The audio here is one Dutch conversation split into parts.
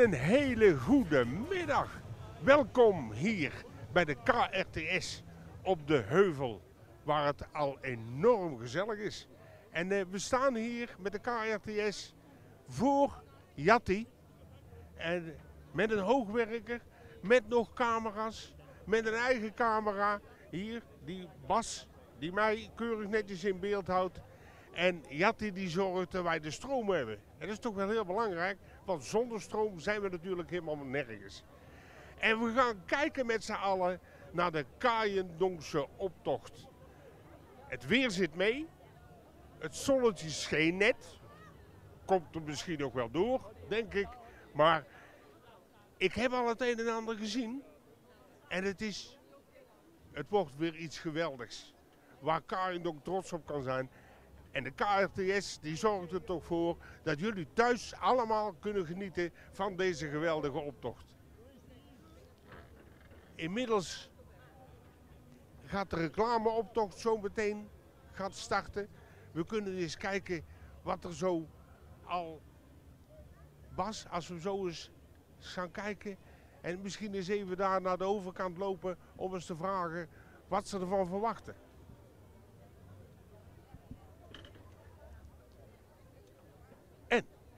En een hele goede middag. Welkom hier bij de KRTS op de Heuvel, waar het al enorm gezellig is. En eh, we staan hier met de KRTS voor Jatti. En met een hoogwerker, met nog camera's, met een eigen camera. Hier, die Bas, die mij keurig netjes in beeld houdt. En Jatti die zorgt dat wij de stroom hebben. En dat is toch wel heel belangrijk, want zonder stroom zijn we natuurlijk helemaal nergens. En we gaan kijken met z'n allen naar de Kaaiendonkse optocht. Het weer zit mee. Het zonnetje scheen net. Komt er misschien nog wel door, denk ik. Maar ik heb al het een en ander gezien. En het is... Het wordt weer iets geweldigs. Waar Kaaiendonk trots op kan zijn. En de KRTS die zorgt er toch voor dat jullie thuis allemaal kunnen genieten van deze geweldige optocht. Inmiddels gaat de reclameoptocht zo meteen gaat starten. We kunnen eens kijken wat er zo al... Bas, als we zo eens gaan kijken en misschien eens even daar naar de overkant lopen om eens te vragen wat ze ervan verwachten.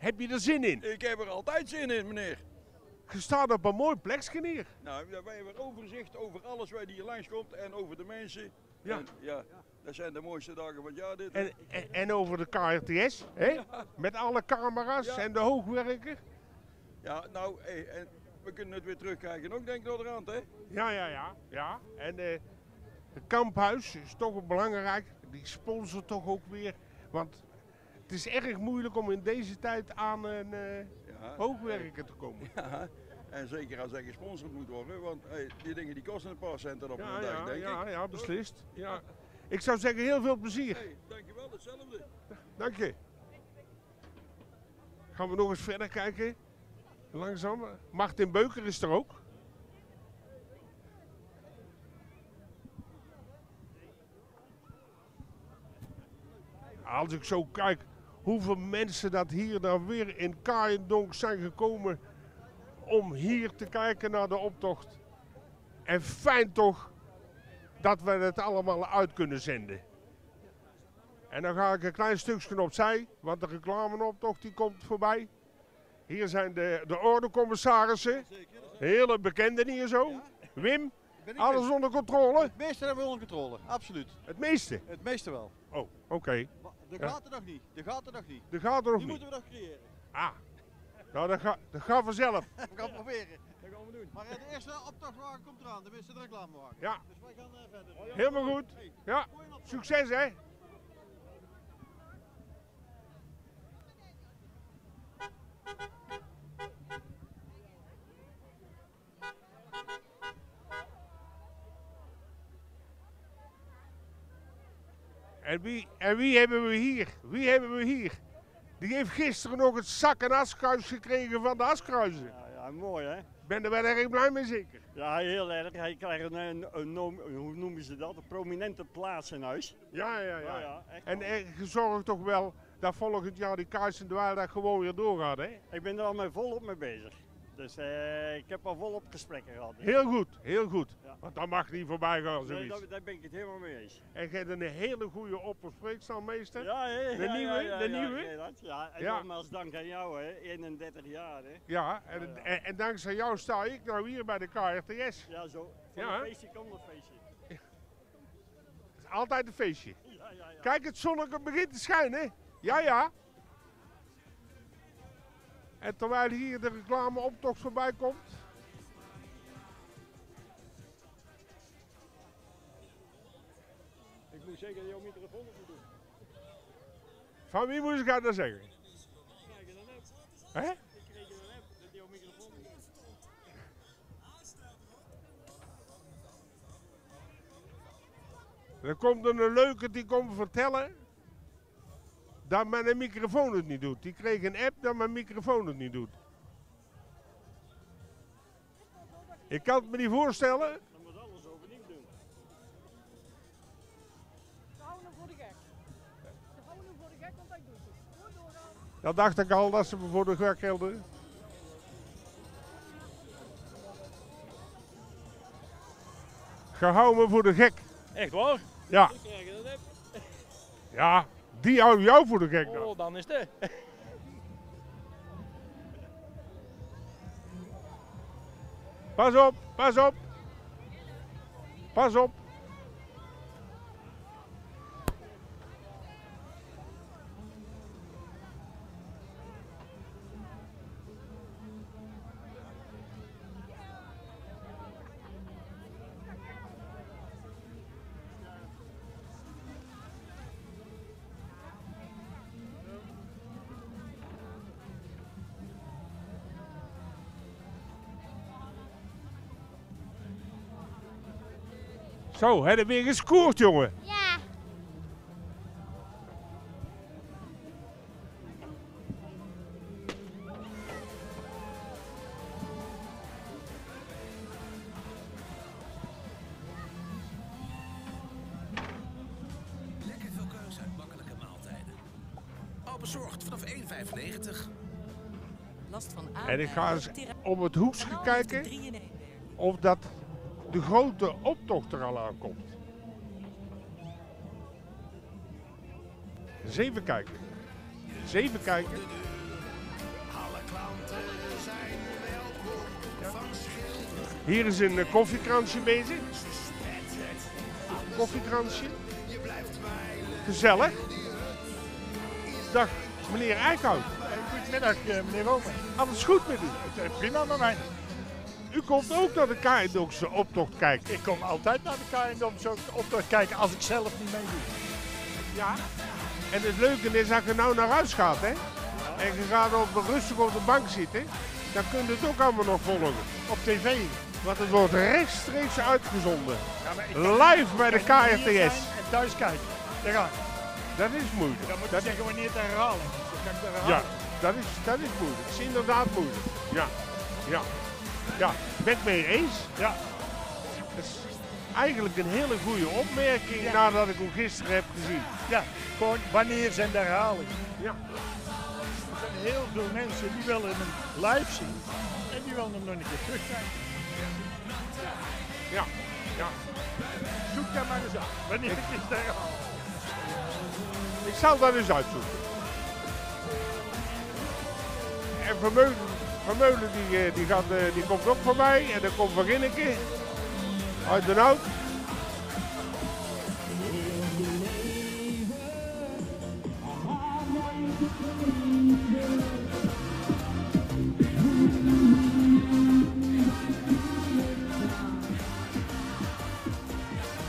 Heb je er zin in? Ik heb er altijd zin in, meneer. Je staat op een mooi plekje neer. Nou, wij hebben overzicht over alles wat hier langskomt en over de mensen. Ja. En, ja, dat zijn de mooiste dagen van het jaar dit. En, en, en over de KRTS, hè? met alle camera's Ja. en de hoogwerker. Ja, nou, hey, en we kunnen het weer terugkijken ook, denk ik, naar de rand, hè? Ja, ja, ja. ja. En eh het kamphuis is toch belangrijk. Die sponsort toch ook weer. Want het is erg moeilijk om in deze tijd aan een eh, Ja. hoogwerker te komen. Ja, en zeker als hij gesponsord moet worden, want hey, die dingen die kosten een paar centen op Ja, een dag, ja, denk ja, ik. ja, beslist. Ja. Ik zou zeggen, heel veel plezier. Hey, dankjewel, hetzelfde. Dank je. Gaan we nog eens verder kijken. Langzaam. Martin Beuker is er ook. Als ik zo kijk hoeveel mensen dat hier dan weer in Kaaiendonk zijn gekomen om hier te kijken naar de optocht. En fijn toch dat we het allemaal uit kunnen zenden. En dan ga ik een klein stukje opzij, want de reclameoptocht die komt voorbij. Hier zijn de, de ordecommissarissen, hele bekenden hier zo. Wim, Ben ik alles onder controle? Het meeste hebben we onder controle, absoluut. Het meeste. Het meeste wel. Oh, oké. Maar de Ja. gaat er nog niet. De gaat er nog niet. De gaat er nog Die niet. moeten we nog creëren. Ah, nou dat gaat dat gaat vanzelf. We gaan het proberen. Dat gaan we doen. Maar eh, de eerste opdrachtwagen komt eraan, tenminste de reclamewagen. Ja. Dus wij gaan eh, verder. Helemaal goed. Ja, succes hè. En wie, en wie hebben we hier? Wie hebben we hier? Die heeft gisteren nog het zak- en askruis gekregen van de askruizen. Ja, ja, mooi hè? Ik ben er wel erg blij mee zeker. Ja, heel erg. Hij krijgt een, een, hoe noemen ze dat? Een prominente plaats in huis. Ja, ja, Ja, ja. ja, echt En er gezorgd toch wel dat volgend jaar die Kaars en Dwaal gewoon weer doorgaat, hè? Ik ben er al mee volop mee bezig. Dus eh, ik heb al volop gesprekken gehad. Heel goed, heel goed. Ja. Want dat mag niet voorbij gaan, Nee, zoiets. daar, daar ben ik het helemaal mee eens. En hebt een hele goede opperspreekstaalmeester. Ja, hè? De ja, nieuwe, ja, ja, de ja, nieuwe? Gerard. Ja, en Ja. nogmaals dank aan jou hè, 31 jaar hè. Ja, en, Ja, ja. En, en dankzij jou sta ik nou hier bij de KRTS. Ja, zo. Ja, een feestje komt een feestje. Het is altijd een feestje. Ja, ja, ja. Kijk, het zonnetje begint te schijnen. Ja, ja. En terwijl hier de reclameoptocht voorbij komt. Ik moet zeker jouw microfoon op doen. Van wie moet ik dat nou zeggen? Ik krijg er een app. Hè? Ik kreeg een app dat jouw microfoon. Dan komt er een leuke die komt vertellen dat mijn microfoon het niet doet. Die kreeg een app dat mijn microfoon het niet doet. Ik kan het me niet voorstellen. Dan moet alles overnieuw doen. We hem voor de gek. We houden voor de gek, want hij doet het. Dat dacht ik al, dat ze me voor de gek hielden. Gehouden voor de gek. Echt waar? Ja. Ja. Die houdt jou voor de gek nou. Oh, dan is het. Pas op, pas op. Pas op. Zo, heb je weer gescoord, jongen. Ja. Lekker veel keuze uit makkelijke maaltijden. Al bezorgd vanaf 1,95. Last van En ik ga eens om het hoekje kijken of dat de grote optocht er al aankomt. Eens even kijken. Eens even kijken. Hier is een eh, koffiekransje bezig. Koffiekransje. Gezellig. Dag, meneer Eickhout. Goedemiddag meneer Romer. Alles goed met u? Prima met mij. Komt ook naar de Kaaiendokse optocht kijken. Ik kom altijd naar de KNDOM zo op te kijken als ik zelf niet meedoe. Ja. En het leuke is dat je nou naar huis gaat, hè? En je gaat op, rustig op de bank zitten. Dan kun je het ook allemaal nog volgen. Op tv. Want het wordt rechtstreeks uitgezonden. Ja, Live bij de KRTS. En thuis kijken. Daar ga ik. Dat is moeilijk. Dan moet je Dat, zeggen wanneer het. Dan kan ik het ja, herhalen. dat is, dat is moeilijk. Dat is inderdaad moeilijk. Ja. Ja. Ja, ben ik mee eens. Ja. Dat is eigenlijk een hele goede opmerking nadat ik hem gisteren heb gezien. Ja, gewoon wanneer zijn de herhalingen. Ja. Er zijn heel veel mensen die willen hem live zien. En die willen hem nog een keer terugkijken. Ja. Ja. Zoek daar maar eens uit. Wanneer het is de herhaling. Ik zal dat eens uitzoeken. En Vermeulen, Vermeulen die, eh, die, gaat, eh, die komt ook voorbij. En dan komt Van Rinneke uit Den Hout.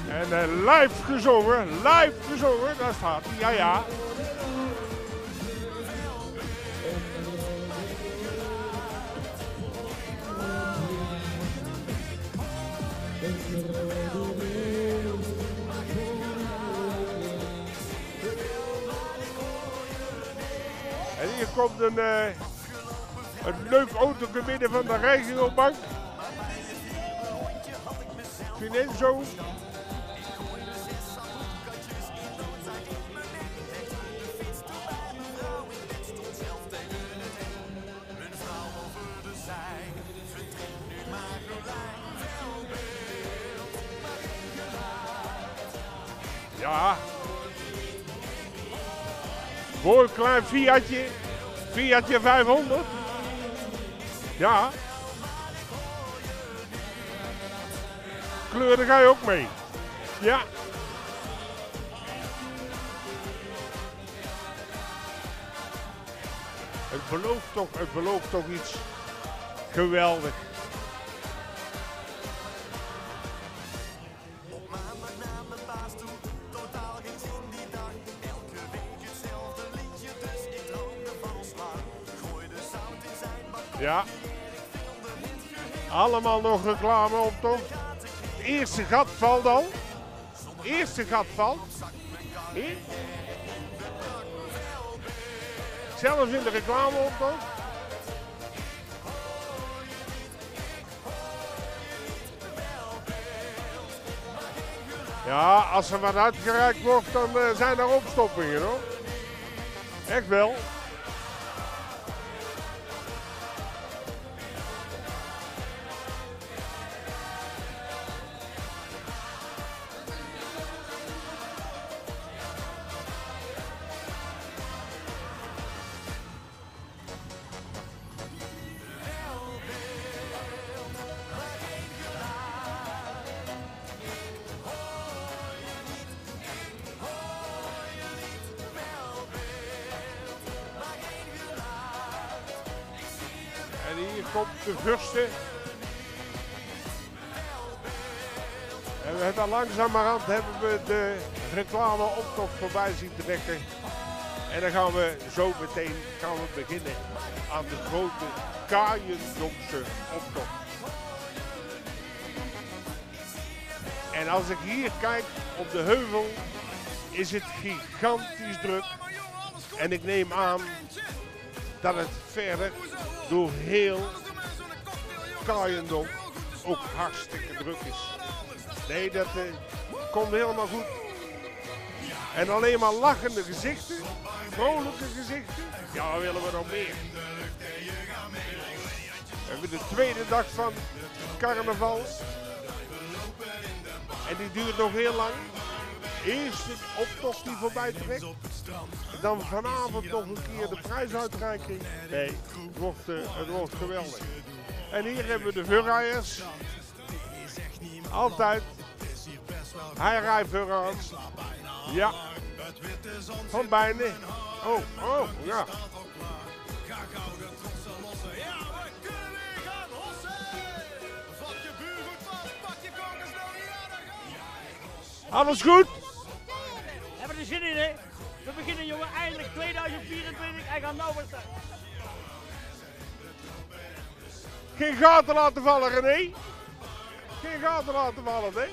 En eh, live gezongen, live gezongen, daar staat hij, ja ja. Komt een, eh, een leuk auto midden van de Regielbank. Vinenzo. Ja. Mooi klein Fiatje. Fiatje 500. Ja. Kleuren ga je ook mee. Ja. Het belooft toch, het belooft toch iets geweldig. Ja. Allemaal nog reclame op toch? Het eerste gat valt al. Het eerste gat valt. Hier. Zelfs in de reclame op toch? Ja, als er wat uitgereikt wordt, dan eh, zijn er opstoppingen hoor. Echt wel. Langzamerhand hebben we de reclame optocht voorbij zien trekken. En dan gaan we zo meteen gaan we beginnen aan de grote Kaaiendomse optocht. En als ik hier kijk op de heuvel, is het gigantisch druk. En ik neem aan dat het verder door heel Kaaiendom ook hartstikke druk is. Nee, dat eh, komt helemaal goed. En alleen maar lachende gezichten, vrolijke gezichten. Ja, willen we nog meer? We hebben de tweede dag van carnaval. En die duurt nog heel lang. Eerst de optocht die voorbij trekt. Dan vanavond nog een keer de prijsuitreiking. Nee, het wordt, eh, het wordt geweldig. En hier hebben we de verrijders. Altijd. Hij rijdt vooruit. Ja. Van bijna. Oh, oh, ja. Alles goed? Hebben we er zin in, hè? We beginnen, jongen, eindelijk 2024 en gaan nou wat. Geen gaten laten vallen, René. Geen gaten laten vallen, hè?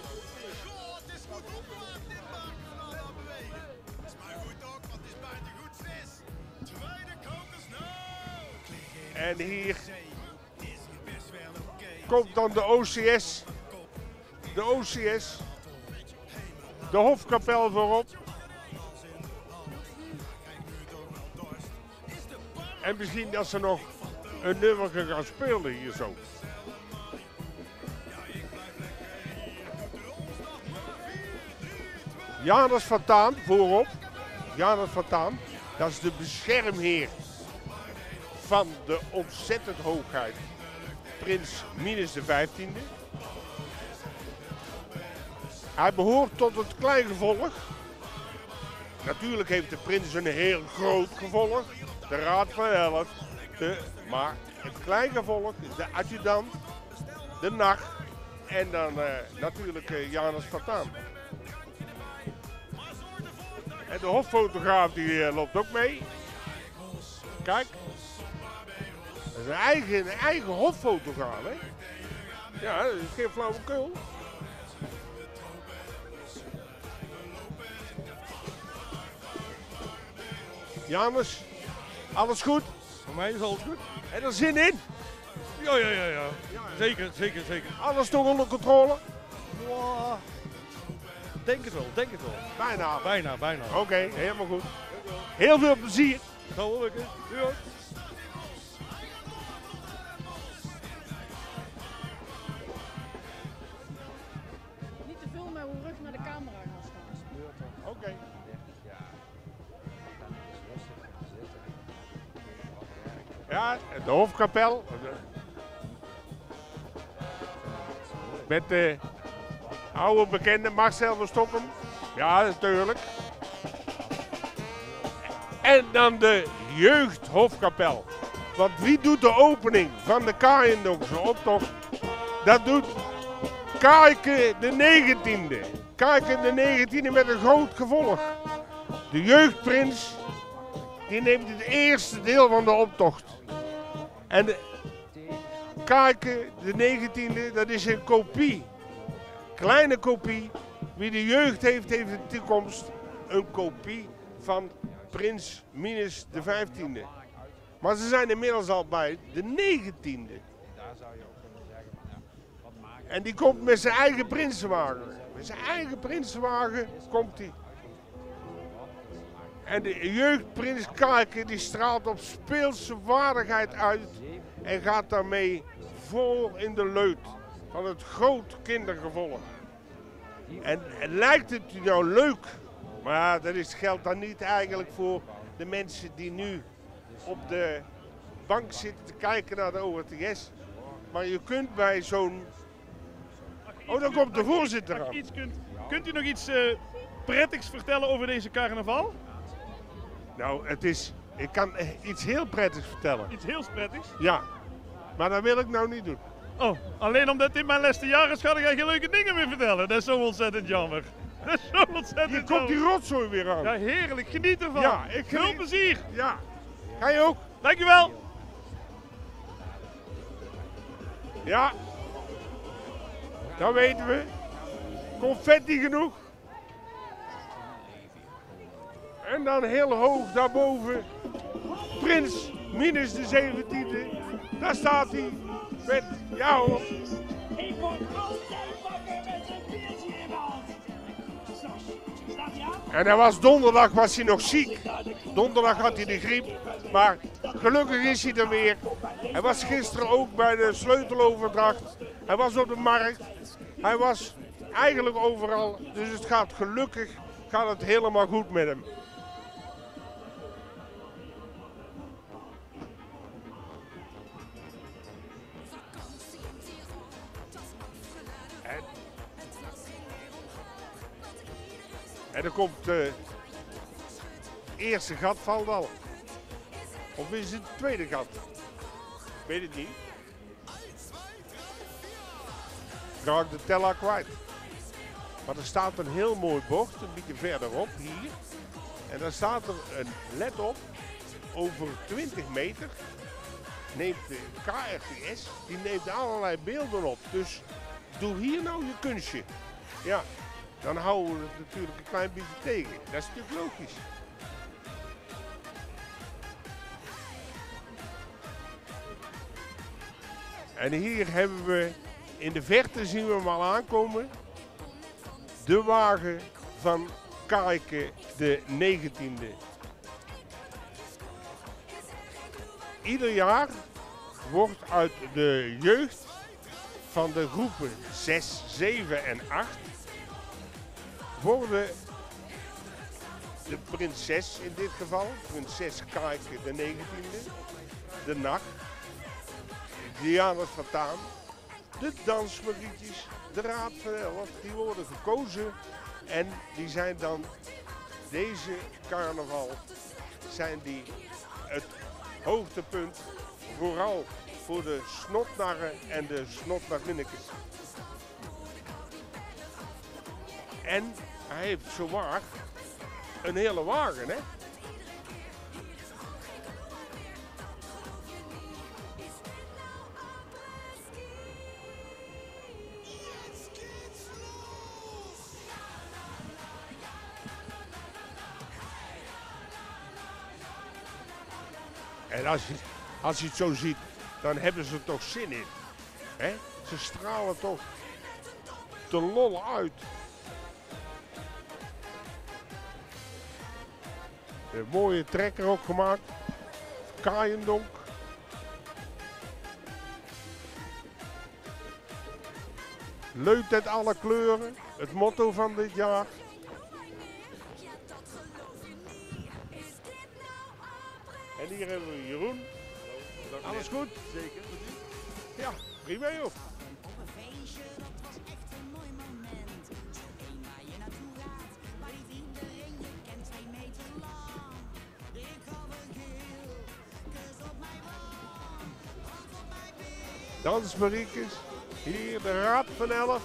En hier komt dan de OCS. De OCS. De Hofkapel voorop. En misschien dat ze nog een nummer gaan spelen hier zo. Janus van Taan voorop. Janus van Taan, dat is de beschermheer van de ontzettend hoogheid. Prins Minus de 15e. Hij behoort tot het kleingevolg. Natuurlijk heeft de prins een heel groot gevolg. De Raad van Elf. De, maar het kleingevolg is de adjudant, de nacht en dan eh, natuurlijk eh, Janus Vataan. En de hoffotograaf die eh, loopt ook mee. Kijk. Dat is een eigen, een eigen hoffotograaf, hè? Ja, dat is geen flauwekul. Janus, alles goed? Voor mij is alles goed. En er zin in? Ja, ja, ja, ja. Zeker, zeker, zeker. Alles toch onder controle? Wow. Denk het wel, denk het wel. Bijna. Bijna, bijna. Oké, helemaal goed. Heel veel plezier. Zal wel lukken. Ja. Niet te veel met uw rug naar de camera gaan staan. Oké. Ja, de hofkapel. Met de oude bekende Marcel van Stockholm. Ja, natuurlijk. En dan de jeugdhofkapel. Want wie doet de opening van de Kaaiendokse optocht? Dat doet Kaike de 19e. Kaike de 19e met een groot gevolg. De jeugdprins die neemt het eerste deel van de optocht. En de Kaike de 19e, dat is een kopie. Kleine kopie. Wie de jeugd heeft, heeft de toekomst. Een kopie van prins Minus de 15e. Maar ze zijn inmiddels al bij de 19e. En die komt met zijn eigen prinsenwagen. Met zijn eigen prinsenwagen komt hij. En de jeugdprins Karken die straalt op speelse waardigheid uit. En gaat daarmee vol in de leut van het groot kindergevolg. En, en lijkt het u nou leuk? Maar dat is, geldt dan niet eigenlijk voor de mensen die nu op de bank zitten te kijken naar de ORTS. Maar je kunt bij zo'n... Oh, dan komt de voorzitter aan. kunt, kunt u nog iets eh, prettigs vertellen over deze carnaval? Nou, het is... Ik kan eh, iets heel prettigs vertellen. Iets heel prettigs? Ja. Maar dat wil ik nou niet doen. Oh, alleen omdat dit mijn laatste jaar is, ga ik geen leuke dingen meer vertellen. Dat is zo ontzettend jammer. Dat is zo ontzettend Hier komt die rotzooi weer aan. Ja, heerlijk. Geniet ervan. Ja, ik Veel geniet- plezier. Ja. Ga je ook? Dankjewel. Ja. Dat weten we. Confetti genoeg. En dan heel hoog daarboven. Prins minus de 17e. Daar staat hij. Met, ja hoor. Ik word altijd wakker met een biertje in mijn hand. En hij was donderdag was hij nog ziek. Donderdag had hij de griep. Maar gelukkig is hij er weer. Hij was gisteren ook bij de sleuteloverdracht. Hij was op de markt. Hij was eigenlijk overal. Dus het gaat gelukkig gaat het helemaal goed met hem. En er komt de eerste gat valt al. Of is het tweede gat? Ik weet het niet. Ik raak de teller kwijt. Maar er staat een heel mooi bord, een beetje verderop hier. En daar staat er een let op. Over 20 meter neemt de KRTS, die neemt allerlei beelden op. Dus doe hier nou je kunstje. Ja, dan houden we het natuurlijk een klein beetje tegen. Dat is natuurlijk logisch. En hier hebben we, in de verte zien we hem al aankomen, de wagen van Kaike de 19e. Ieder jaar wordt uit de jeugd van de groepen 6, 7 en 8 worden de prinses in dit geval, prinses Kaike de 19e, de nacht, Diana Fataan, de dansmarietjes, de Raad van Elf, die worden gekozen en die zijn dan deze carnaval zijn die het hoogtepunt vooral voor de snotnarren en de snotnarinnekes. En hij heeft zowaar een hele wagen, hè? En als je, als je het zo ziet, dan hebben ze er toch zin in. hè? Ze stralen toch de lol uit. Een mooie trekker ook gemaakt. Kaaiendonk. Leut uit alle kleuren. Het motto van dit jaar. En hier hebben we Jeroen. Alles goed? Zeker. Ja, prima joh. Dansmariekes. Hier de Raad van Elf.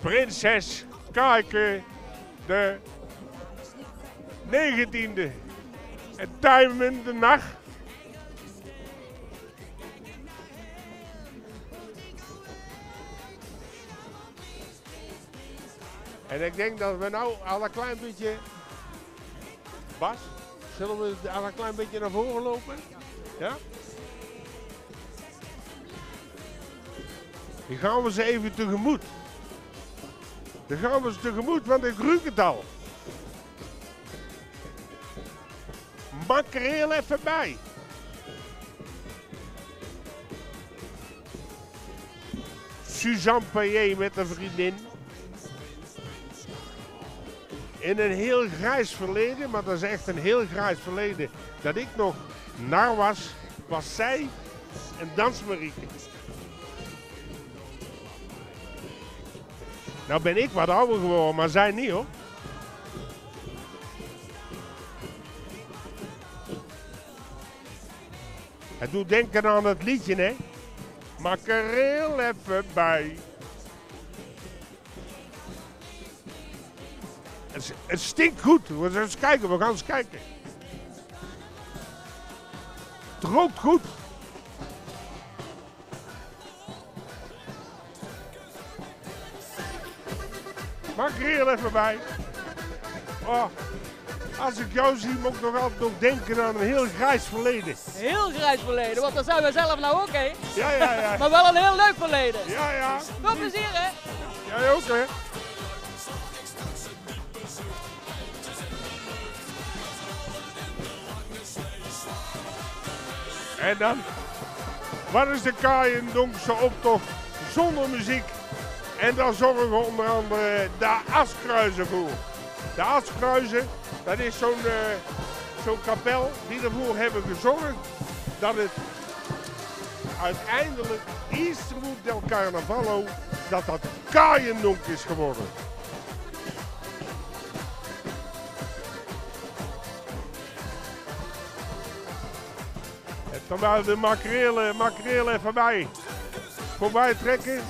Prinses Kaike de 19e. En Diamond de nacht. En ik denk dat we nou al een klein beetje... Bas, zullen we al een klein beetje naar voren lopen? Ja? Die gaan we ze even tegemoet. Dan gaan we ze tegemoet, want ik ruik het al. Mak er heel even bij. Suzanne Payet met een vriendin. In een heel grijs verleden, maar dat is echt een heel grijs verleden, dat ik nog nar was, was zij een dansmarieke. Nou ben ik wat ouder geworden, maar zij niet hoor. Het doet denken aan het liedje, hè? Maak er heel even bij. Is- het stinkt goed. We gaan eens kijken, we gaan eens kijken. Het rookt goed. Maak er heel even bij. Oh, als ik jou zie, moet ik nog altijd nog denken aan een heel grijs verleden. Heel grijs verleden, want dat zijn we zelf nou ook, hè? Ja, ja, ja. Maar wel een heel leuk verleden. Ja, ja. Veel plezier, hè? Jij ook, hè? En dan, wat is de Kaaiendonkse optocht zonder muziek? En daar zorgen onder andere de Askruizen voor. De Askruizen, dat is zo'n zo'n kapel die ervoor hebben gezorgd dat het uiteindelijk Easterwood del Carnavallo, dat dat Kaaiendonk is geworden. En terwijl de makrelen, even bij. Voorbij trekken.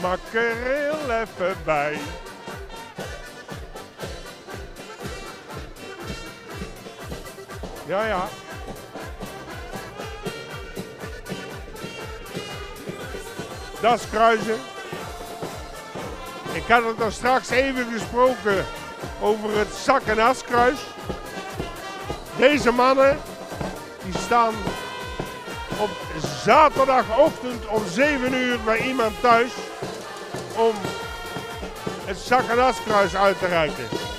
Makreel even bij. Ja, ja. Dat is kruisen. Ik had het al straks even gesproken over het zak- en askruis. Deze mannen die staan op zaterdagochtend om 7 uur bij iemand thuis om het zak- en askruis uit te reiken.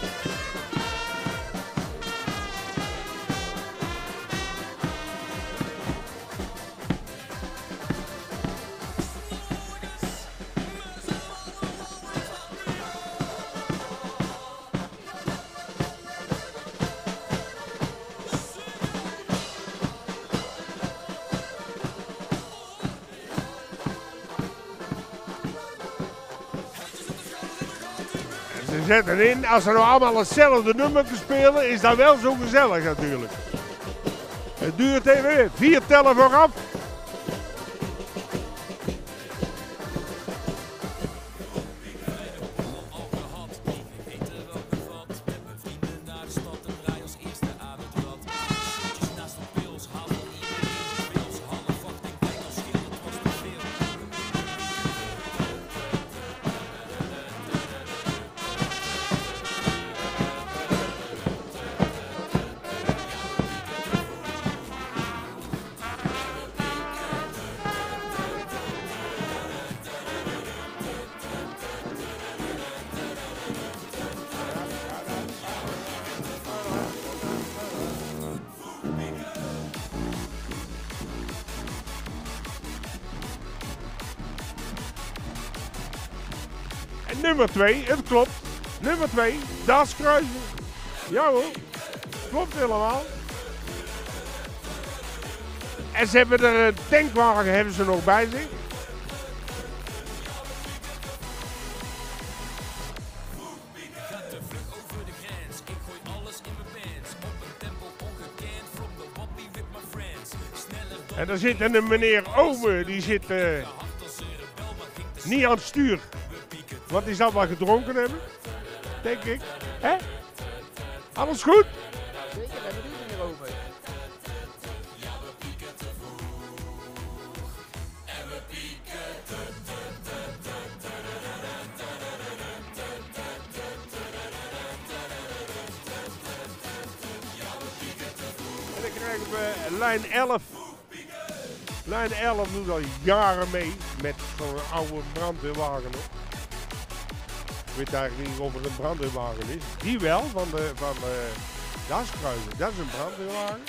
En ze zetten in, als ze nou allemaal hetzelfde nummer spelen, is dat wel zo gezellig natuurlijk. Het duurt even, vier tellen vooraf. Nummer 2, het klopt. Nummer 2, dat is kruisen. Ja hoor, klopt helemaal. En ze hebben er een tankwagen hebben ze nog bij zich. En daar zit een meneer Ome, die zit eh, niet aan het stuur. Want die zal wel gedronken hebben, denk ik. Hè? Alles goed? Zeker, daar hebben we het niet meer over. En dan krijgen we lijn 11. Lijn 11 doet al jaren mee met zo'n oude brandweerwagen. hoor. Ik weet eigenlijk niet of het een brandweerwagen is. Die wel, van de, van Daskruizen. Dat is een brandweerwagen.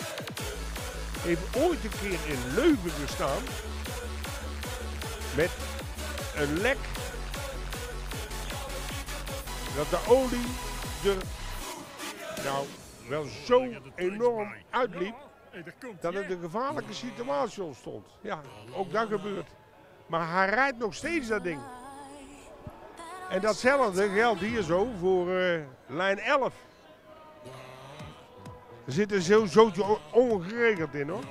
Heeft ooit een keer in Leuven gestaan. Met een lek. Dat de olie er nou wel zo enorm uitliep dat het een gevaarlijke situatie ontstond. Ja, ook dat gebeurt. Maar hij rijdt nog steeds dat ding. En datzelfde geldt hier zo voor eh, lijn 11. Er zit een zo zootje on- ongeregeld in hoor.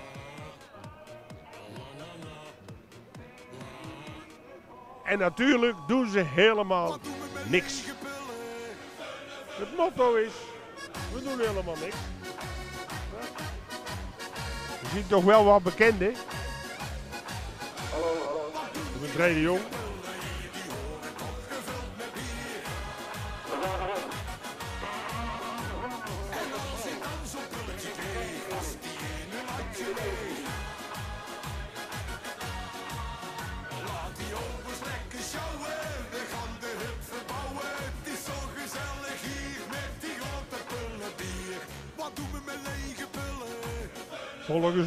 En natuurlijk doen ze helemaal niks. Het motto is, we doen helemaal niks. Je ziet toch wel wat bekenden. Hallo, hallo. Ik ben Jong.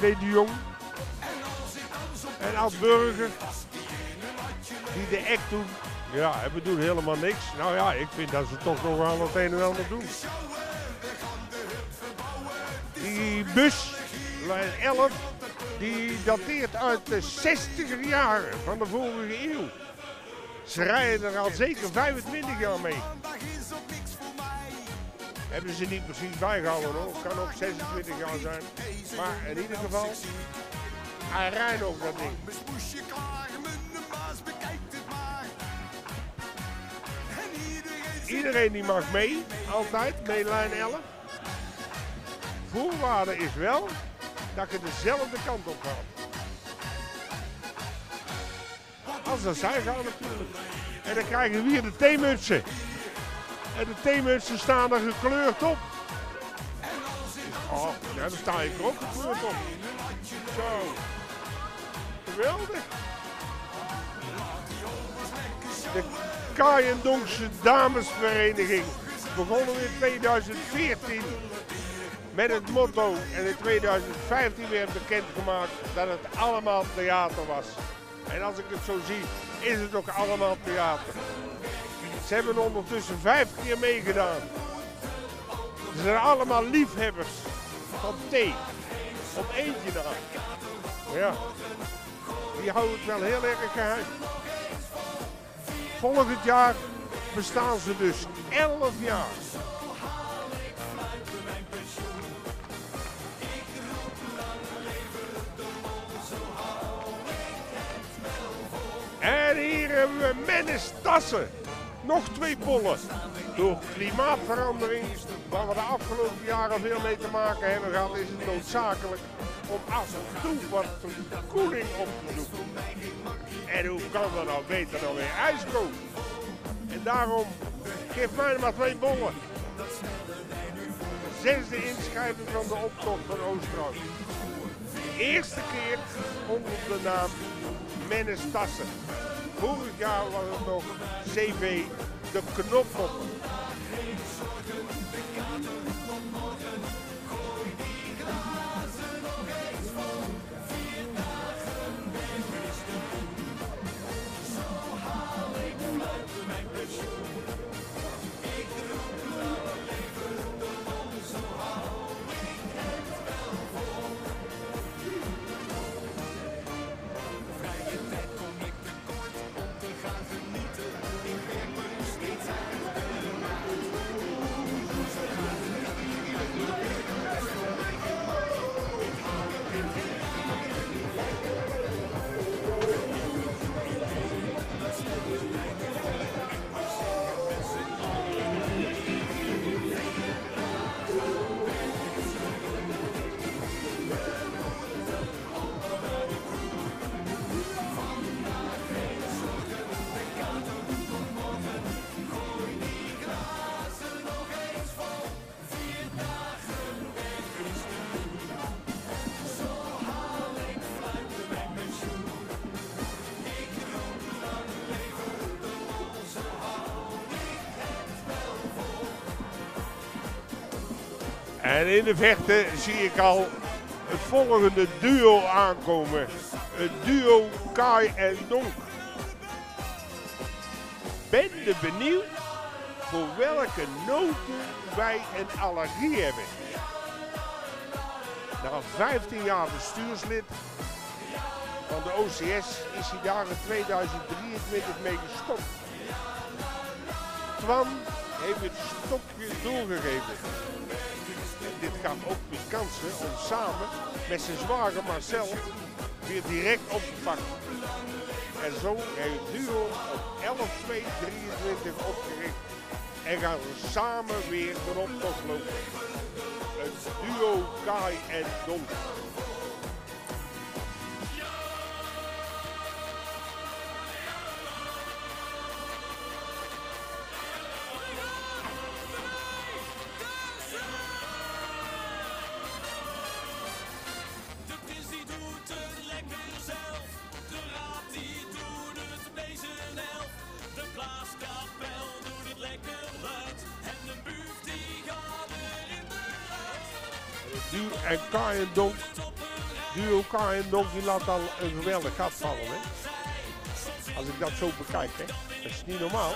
De Jong. En Ad Burger. Die de act doen. Ja, en we doen helemaal niks. Nou ja, ik vind dat ze toch nog wel het een en ander doen. Die bus, lijn 11, die dateert uit de 60er jaren van de vorige eeuw. Ze rijden er al zeker 25 jaar mee. Hebben ze niet precies bijgehouden hoor. Kan ook 26 jaar zijn. Maar in ieder geval, hij rijdt nog dat ding. Iedereen die mag mee, altijd, mee lijn 11. Voorwaarde is wel dat je dezelfde kant op gaat. Als dat zij gaan natuurlijk. En dan krijgen we hier de theemutsen. En de theemutsen staan er gekleurd op. Oh, ja, daar sta ik er ook gekleurd op. Zo. Geweldig. De Kaajendonkse Damesvereniging begonnen in 2014 met het motto. En in 2015 werd bekendgemaakt dat het allemaal theater was. En als ik het zo zie, is het ook allemaal theater. Ze hebben ondertussen vijf keer meegedaan. Ze zijn allemaal liefhebbers van thee. Op eentje na. Ja, die houden het wel heel erg geheim. Volgend jaar bestaan ze dus 11 jaar. En hier hebben we Mennis Tassen. Nog twee pollen. Door klimaatverandering, waar we de afgelopen jaren veel mee te maken hebben gehad, is het noodzakelijk om af en toe wat verkoeling op te zoeken. En hoe kan dat nou beter dan weer ijskoop? En daarom, geef mij maar twee bollen. Zesde inschrijving van de optocht van Oosterhout. Eerste keer onder de naam Mennis Tassen. Vorig jaar was het nog CV de Knoppel. En in de verte zie ik al het volgende duo aankomen. Het duo Kai en Donk. Ben je benieuwd voor welke noten wij een allergie hebben? Na 15 jaar bestuurslid van de OCS is hij daar in 2023 mee gestopt. Twan heeft het stokje doorgegeven. Dit gaf ook de kansen om samen met zijn zwager Marcel weer direct op te pakken. En zo heeft duo op 11-2-23 opgericht en gaan ze samen weer de optocht lopen. Het duo Kai en Don. En Donk die laat al een geweldig gat vallen. Hè? Als ik dat zo bekijk. Hè? Dat is niet normaal.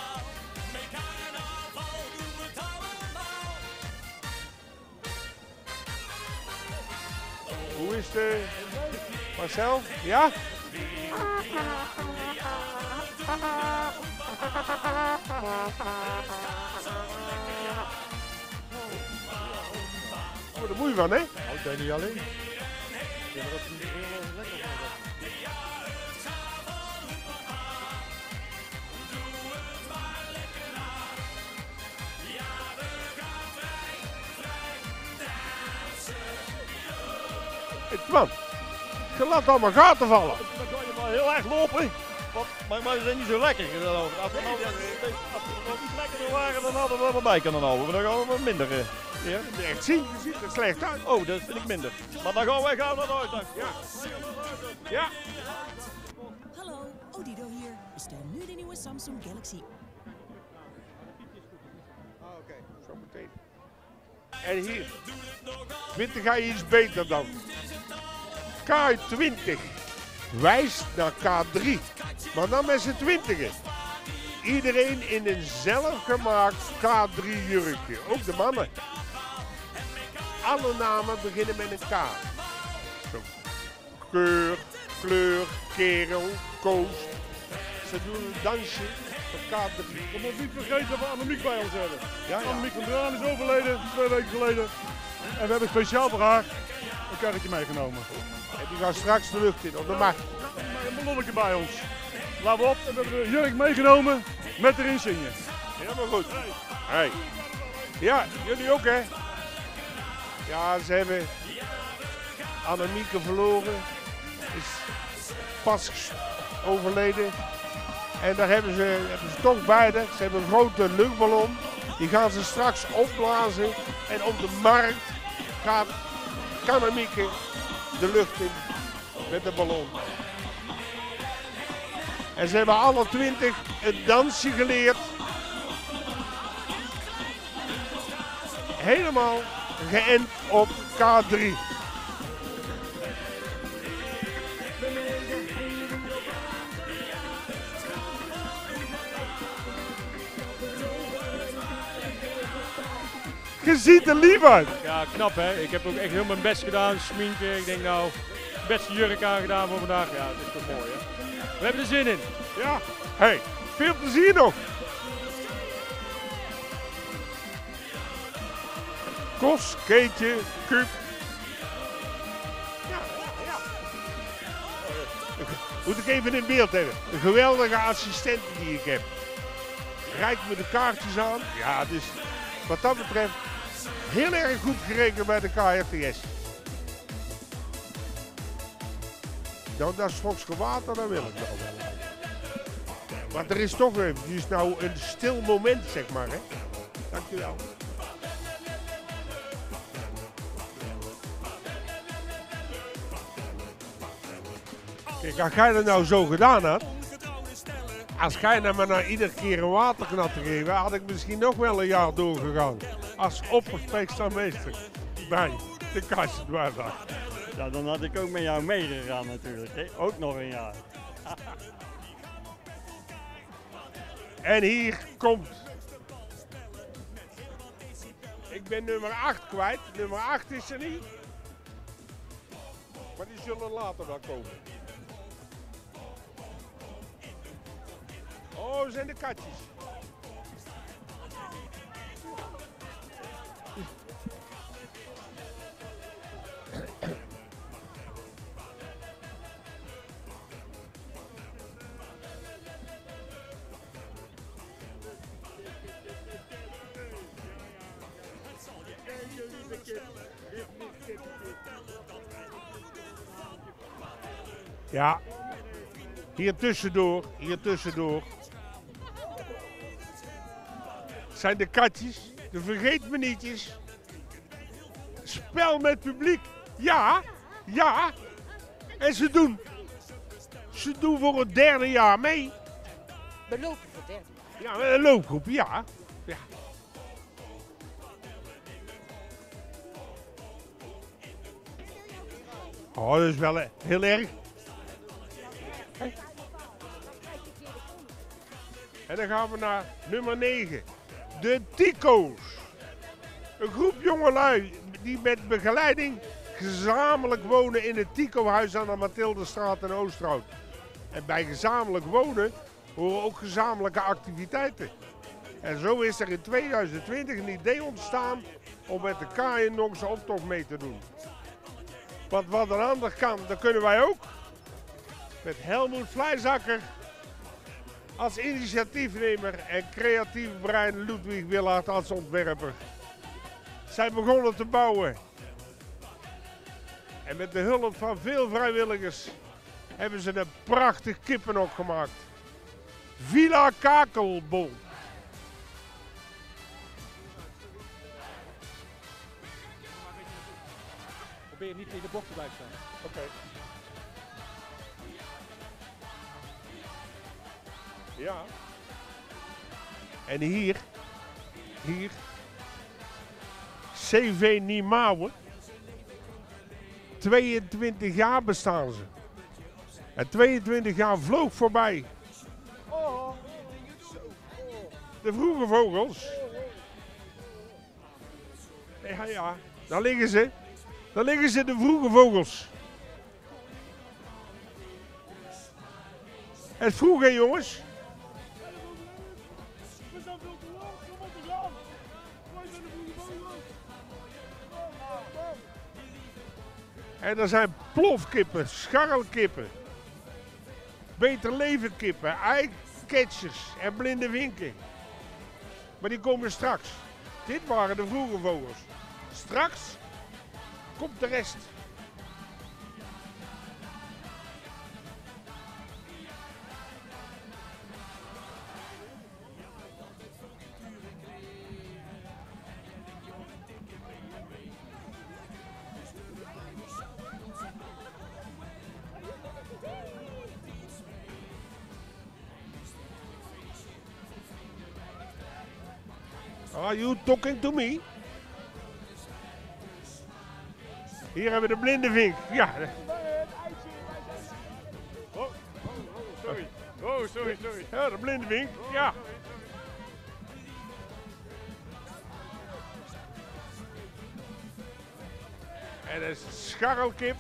Hoe is de Marcel? Ja? Ik word er moe van, hè? Houdt hij niet alleen? Twan, je laat allemaal gaten vallen. Dan kan je maar heel erg lopen. Want, maar, maar ze zijn niet zo lekker. Als we nou, als we we lekkerder waren, dan hadden we er wel bij kunnen houden. Maar dan gaan we wat minder. eh. Ja? Echt zien, je ziet er slecht uit. Oh, dat vind ik minder. Maar dan gaan wij gauw naar de uitdag. Ja. Ja. Hallo, Odido hier. Bestel nu de nieuwe Samsung Galaxy Zometeen. En hier. 20 ga je iets beter dan. K20 wijst naar K3. Maar dan met z'n twintigen. Iedereen in een zelfgemaakt K3 jurkje. Ook de mannen. Alle namen beginnen met een K. Keur, kleur, kerel, koos. Ze doen een dansje K3. We moeten niet vergeten dat we Annemiek bij ons hebben. Ja, ja. Annemiek van Draan is overleden, twee weken geleden. En we hebben speciaal voor haar een karretje meegenomen. En die gaan straks de lucht in, op de markt. Een ballonnetje bij ons. Laten we op en we hebben de jurk meegenomen met de insigne. Helemaal goed. Hey. Ja, jullie ook hè? Ja, ze hebben Annemieke verloren. Is pas overleden. En daar hebben ze, hebben ze toch beide. Ze hebben een grote luchtballon. Die gaan ze straks opblazen. En op de markt gaat Annemieke de lucht in met de ballon. En ze hebben alle twintig een dansje geleerd. Helemaal geënt op K3. Je ziet er lief uit. Ja, knap hè. Ik heb ook echt heel mijn best gedaan, sminken. Ik denk nou, beste jurk aangedaan voor vandaag. Ja, het is toch mooi hè. We hebben er zin in. Ja. Hey, veel plezier nog. Kos, Keetje, Kuip. Ja, ja. Moet ik even in beeld hebben. Een geweldige assistent die ik heb. Rijdt me de kaartjes aan. Ja, dus wat dat betreft heel erg goed geregeld bij de KRTS. Nou, dat is Fox water, dan wil ik wel. Maar er is toch eventjes nou een stil moment, zeg maar. Hè? Dankjewel. Kijk, als jij dat nou zo gedaan had, als jij maar nou iedere keer een waterknat te geven, had ik misschien nog wel een jaar doorgegaan. Als opperspekstermeester. bij. De dat. Ja, dan had ik ook met jou meegegaan natuurlijk. Hè? Ook nog een jaar. En hier komt. Ik ben nummer 8 kwijt. Nummer 8 is er niet. Maar die zullen later wel komen. Oh, zijn de katjes. Ja, hier tussendoor, hier tussendoor. Zijn de katjes, de vergeet me nietjes. Spel met publiek. Ja, ja. En ze doen. Ze doen voor het derde jaar mee. Belopen voor derde. Ja, met een loopgroep, ja. ja. Oh, dat is wel eh, heel erg. En dan gaan we naar nummer 9. De Tico's. Een groep jongelui die met begeleiding gezamenlijk wonen in het Tico-huis aan de Mathildestraat in Oosterhout. En bij gezamenlijk wonen horen ook gezamenlijke activiteiten. En zo is er in 2020 een idee ontstaan om met de Kaaienongse optocht mee te doen. Want wat een ander kan, dat kunnen wij ook. Met Helmoet Vlijzakker als initiatiefnemer en creatief brein Ludwig Willard als ontwerper. Zij begonnen te bouwen. En met de hulp van veel vrijwilligers hebben ze een prachtig kippenhok gemaakt. Villa Kakelbol. Probeer niet in de bocht te blijven staan. Oké. Ja. En hier, hier, CV Niemouwen. 22 jaar bestaan ze. En 22 jaar vloog voorbij. De vroege vogels. Ja, ja, daar liggen ze. Daar liggen ze, de vroege vogels. Het vroeg, hè, jongens? En er zijn plofkippen, scharrelkippen, beter leven kippen, eyecatchers en blinde vinken. Maar die komen straks. Dit waren de vroege vogels. Straks komt de rest. Are you talking to me? Hier hebben we de blinde vink. Ja. Oh, oh, oh, sorry. Oh, sorry, sorry. Ja, de blinde vink. Ja. En is scharrelkip.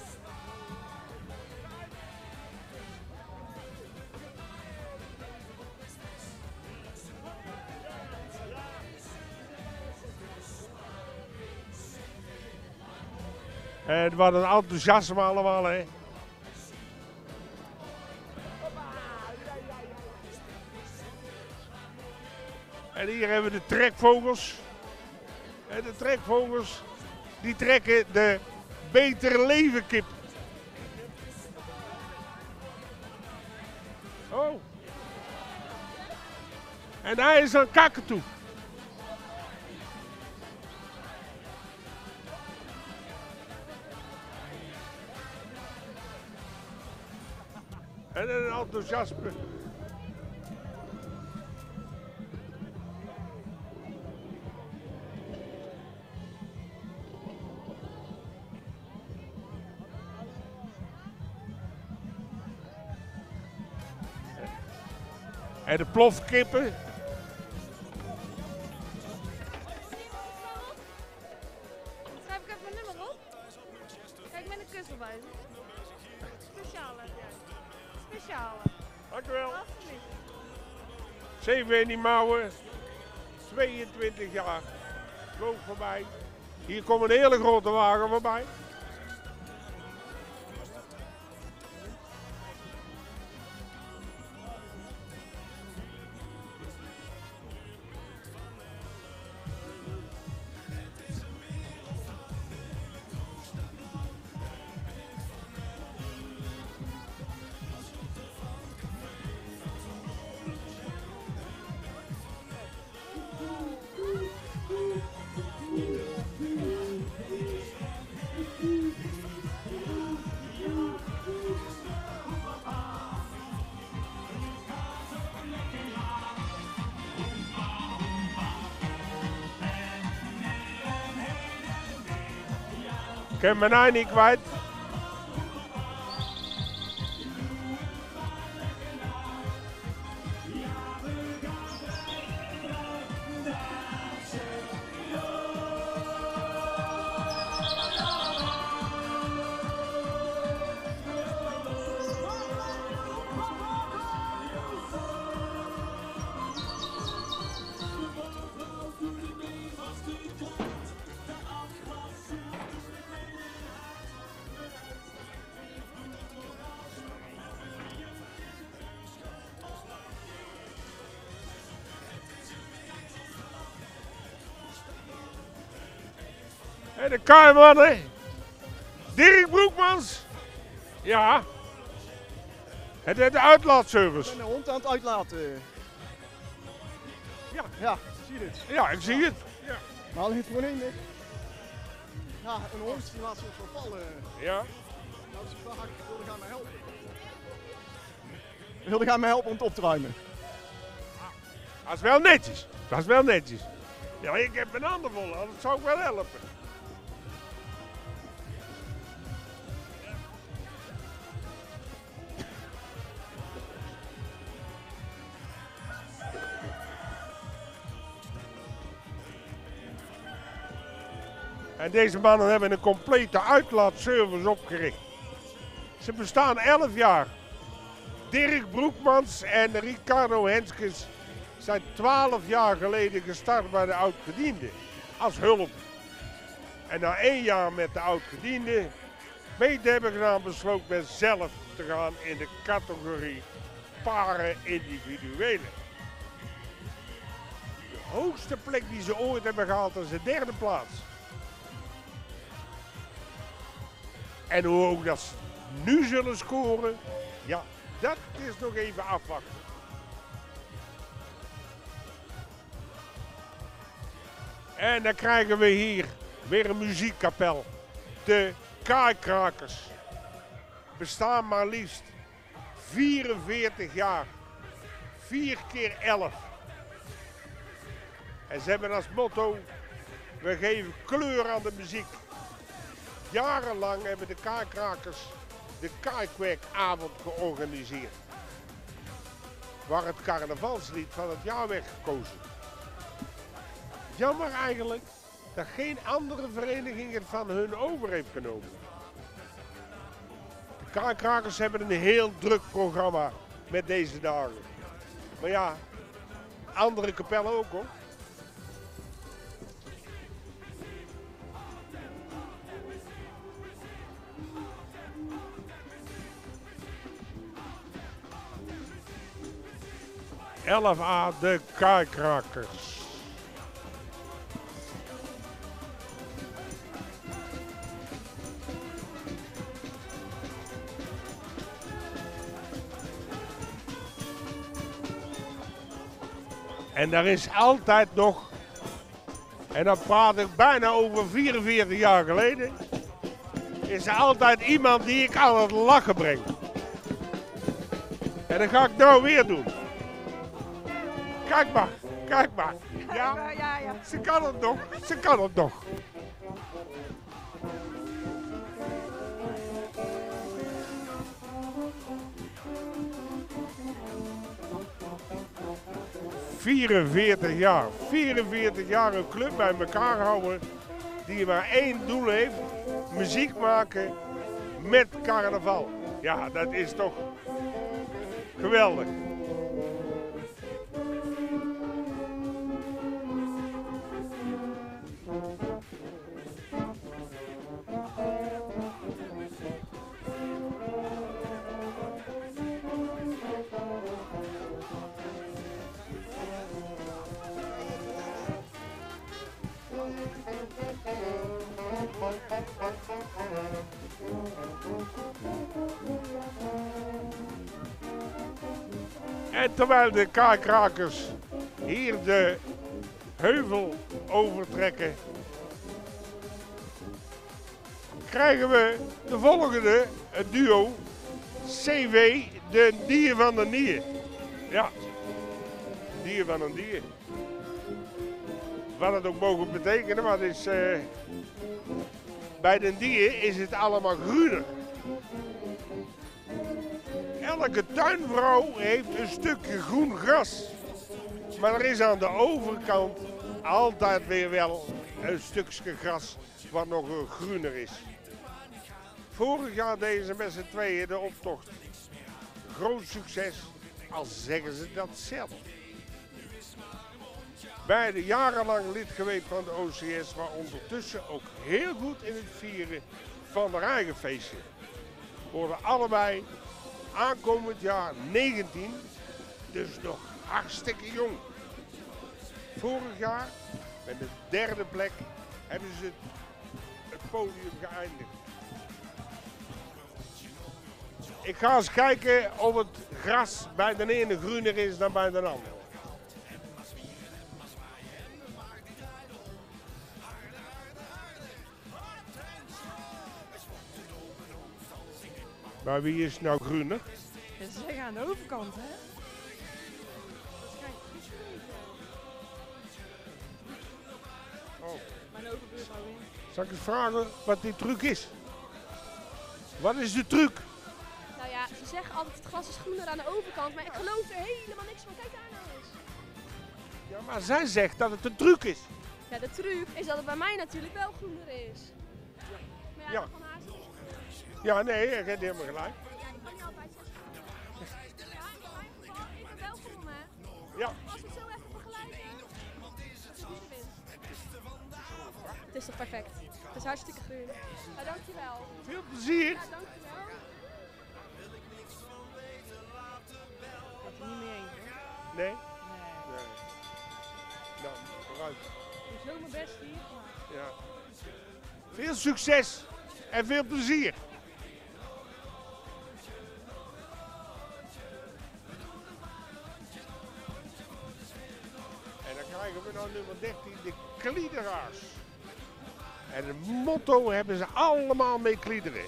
En wat een enthousiasme allemaal, hè. En hier hebben we de trekvogels. En de trekvogels, die trekken de beter leven kip. Oh. En hij is een kakatoe. en een enthousiasme. En de plofkippen, Die mouwen. 22 jaar. Vloog voorbij. Hier komt een hele grote wagen voorbij. Heb mijn naam niet kaarmannen. Dirk Broekmans. Ja. Het is de uitlaatservice. Ik ben de hond aan het uitlaten. Ja. Ja, zie je dit? Ja, ik zie het. Ja. Maar alleen het één mee. Ja, een hond die laat zich zo vallen. Ja. Nou is de vraag, wilde gaan mij helpen? Wilde gaan mij helpen om het op te ruimen? Dat is wel netjes. Dat is wel netjes. Ja, ik heb een handen vol. Dat zou ik wel helpen. En deze mannen hebben een complete uitlaatservice opgericht. Ze bestaan 11 jaar. Dirk Broekmans en Ricardo Henskens zijn 12 jaar geleden gestart bij de oudgediende als hulp. En na één jaar met de oudgediende mede hebben gedaan besloot men zelf te gaan in de categorie paren individuele. De hoogste plek die ze ooit hebben gehaald is de derde plaats. En hoe ook dat ze nu zullen scoren, ja, dat is nog even afwachten. En dan krijgen we hier weer een muziekkapel. De Kaikrakers. Bestaan maar liefst 44 jaar. 4 keer 11. En ze hebben als motto, we geven kleur aan de muziek. Jarenlang hebben de Kaikrakers de Kaikwerkavond georganiseerd. Waar het carnavalslied van het jaar werd gekozen. Jammer eigenlijk dat geen andere vereniging het van hun over heeft genomen. De Kaikrakers hebben een heel druk programma met deze dagen. Maar ja, andere kapellen ook hoor. Elf A de Kaikrakers. En daar is altijd nog, en dan praat ik bijna over 44 jaar geleden, is er altijd iemand die ik aan het lachen breng. En dat ga ik nou weer doen. Kijk maar, kijk maar. Ja, ja, ja. ze kan het nog, ze kan het nog. 44 jaar. 44 jaar een club bij elkaar houden die maar één doel heeft. Muziek maken met carnaval. Ja, dat is toch geweldig. En terwijl de kaakkrakers hier de heuvel overtrekken, krijgen we de volgende, het duo CV, de dier van de dier. Ja, dier van een dier. Wat het ook mogen betekenen, maar het is, eh, bij de dier is het allemaal groener. Elke tuinvrouw heeft een stukje groen gras. Maar er is aan de overkant altijd weer wel een stukje gras wat nog groener is. Vorig jaar deden ze met z'n tweeën de optocht. Groot succes, al zeggen ze dat zelf. Beide jarenlang lid geweest van de OCS, maar ondertussen ook heel goed in het vieren van de eigen feestje. Worden allebei aankomend jaar 19, dus nog hartstikke jong. Vorig jaar, met de derde plek, hebben ze het podium geëindigd. Ik ga eens kijken of het gras bij de ene groener is dan bij de ander. Maar wie is nou groener? Dat zeggen aan de overkant, hè? Oh. Zal ik eens vragen wat die truc is? Wat is de truc? Nou ja, ze zeggen altijd het gras is groener aan de overkant, maar ik geloof er helemaal niks van. Kijk daar nou eens. Ja, maar zij zegt dat het een truc is. Ja, de truc is dat het bij mij natuurlijk wel groener is. Maar ja, Ja. Ja, nee, je hebt helemaal gelijk. Ja, ik kan niet altijd zeggen. Ja. Als we het zo even vergelijken. Er. Het is toch perfect. Het is hartstikke groen. Nou, dankjewel. Veel plezier. Ja, dankjewel. Dat er niet meer hoor. Nee? Nee. Nee. Nou, vooruit. Ik doe zo mijn best hier. Ja. Veel succes en veel plezier. Krijgen we nou nummer 13, de kliederaars. En het motto hebben ze allemaal mee kliederen.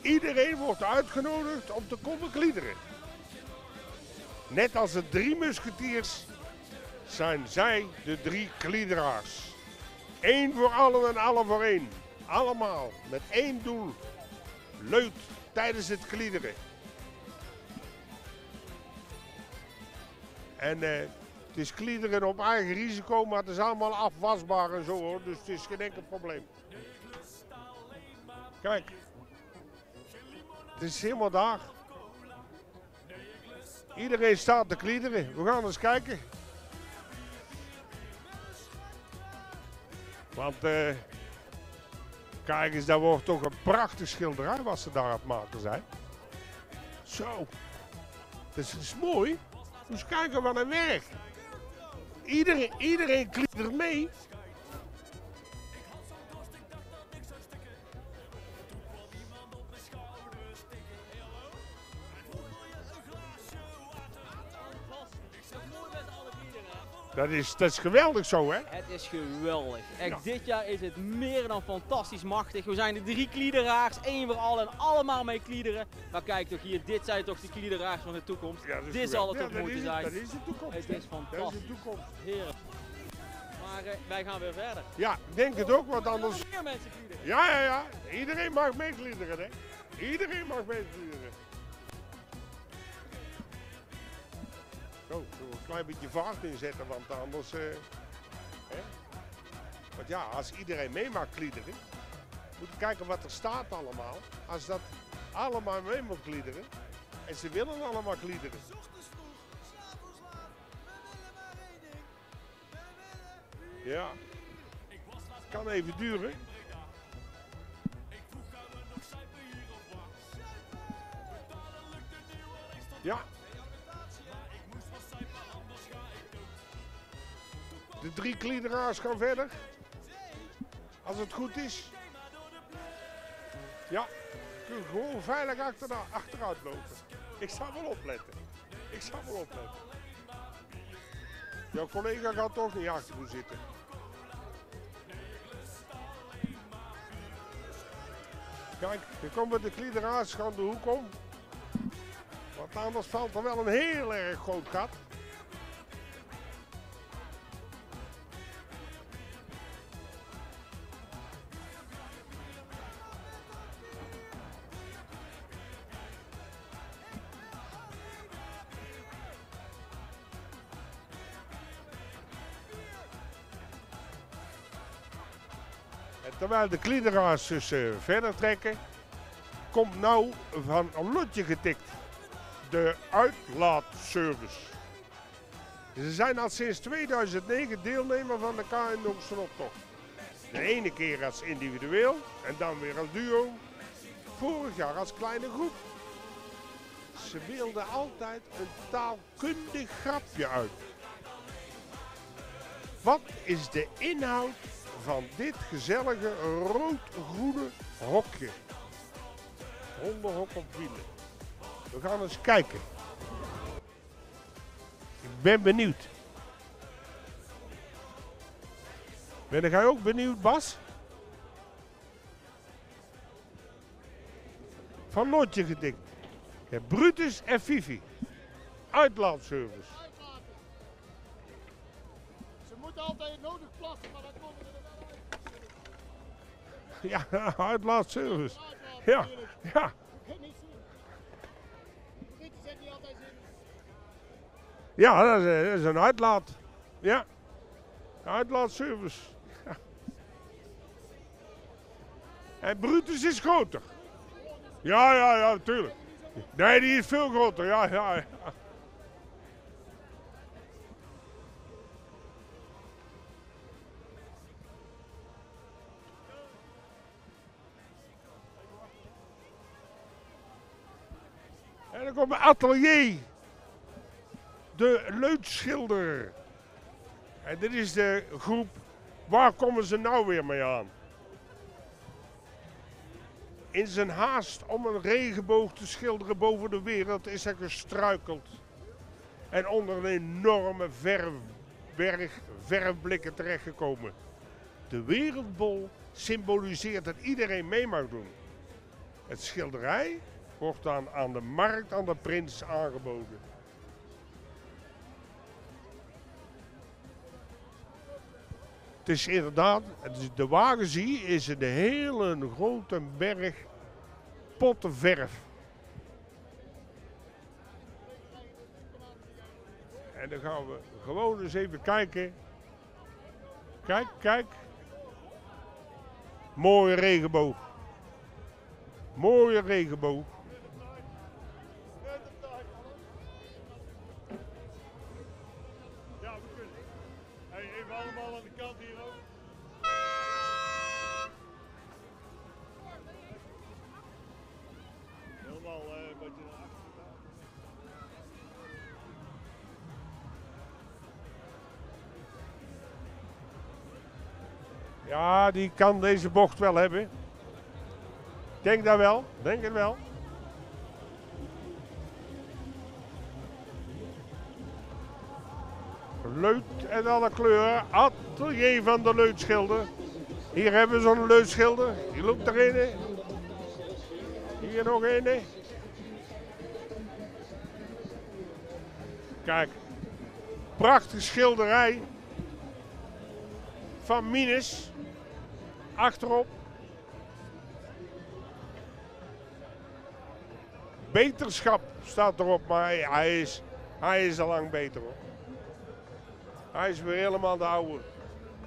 Iedereen wordt uitgenodigd om te komen kliederen. Net als de drie musketiers zijn zij de drie kliederaars. Eén voor allen en allen voor één. Allemaal met één doel. Leuk tijdens het kliederen. En eh, het is kliederen op eigen risico, maar het is allemaal afwasbaar en zo hoor. Dus het is geen enkel probleem. Kijk. Het is helemaal daar. Iedereen staat te kliederen. We gaan eens kijken. Want eh, kijk eens, dat wordt toch een prachtig schilderij wat ze daar aan het maken zijn. Zo. Dat is, is mooi. Eens kijken wat een werk. Iedereen, iedereen kliedert mee. Dat is, dat is geweldig zo, hè? Het is geweldig. Echt, Ja. dit jaar is het meer dan fantastisch machtig. We zijn de drie kliederaars, één voor allen en allemaal mee kliederen. Maar kijk toch hier, dit zijn toch de kliederaars van de toekomst. Ja, dit zal het Ja, dat moeten zijn. dat is de toekomst, Het is Dat is de fantastisch. toekomst. Heerlijk. Maar eh, wij gaan weer verder. Ja, ik denk het ook, want Er anders... meer mensen kliederen. Ja, ja, ja. Iedereen mag meekliederen, hè? Iedereen mag meekliederen. Zo, zo een klein beetje vaart inzetten, want anders... eh, hè? Want ja, als iedereen mee mag kliederen, moet je kijken wat er staat allemaal. Als dat allemaal mee moet kliederen, en ze willen allemaal kliederen. Ja, kan even duren. Ja. De drie kliederaars gaan verder. Als het goed is. Ja, kun je gewoon veilig achteruit lopen. Ik zou wel opletten. Ik zou wel opletten. Jouw collega gaat toch niet achter me zitten. Kijk, hier komen de kliederaars gaan de hoek om. Want anders valt er wel een heel erg groot gat. Terwijl de kliederaars dus eh, verder trekken, komt nou van een lotje getikt. De uitlaatservice. Ze zijn al sinds 2009 deelnemer van de KN optocht. De ene keer als individueel en dan weer als duo. Vorig jaar als kleine groep. Ze wilden altijd een taalkundig grapje uit. Wat is de inhoud van dit gezellige rood-groene hokje? Hondenhok op wielen. We gaan eens kijken. Ik ben benieuwd. Ben jij ook benieuwd, Bas? Van Lotje gedikt. Brutus en Fifi. Uitlaatservice. Ze moeten altijd nodig plassen, maar dan komen ze er Brieten zet niet altijd in. Ja, dat is, dat is een uitlaat. Ja, uitlaatservice. Ja. En Brutus is groter. Ja, ja, ja, natuurlijk. Nee, die is veel groter. Ja, ja, ja. Komt atelier. De Leutschilder. En dit is de groep. Waar komen ze nou weer mee aan? In zijn haast om een regenboog te schilderen boven de wereld is hij gestruikeld. En onder een enorme verfberg verfblikken terechtgekomen. De wereldbol symboliseert dat iedereen mee mag doen. Het schilderij wordt dan aan de markt aan de prins aangeboden. Het is inderdaad, de wagen zie je, is een hele grote berg potten verf. En dan gaan we gewoon eens even kijken. Kijk, kijk. Mooie regenboog. Mooie regenboog. Ja, die kan deze bocht wel hebben. Denk dat wel, denk het wel. Leut en alle kleuren. Atelier van de leutschilder. Hier hebben we zo'n leutschilder. Hier loopt er een. Hier nog een. Kijk. Prachtig schilderij. Van Minus. Achterop. Beterschap staat erop, maar hij, is Hij is al lang beter hoor. Hij is weer helemaal de oude.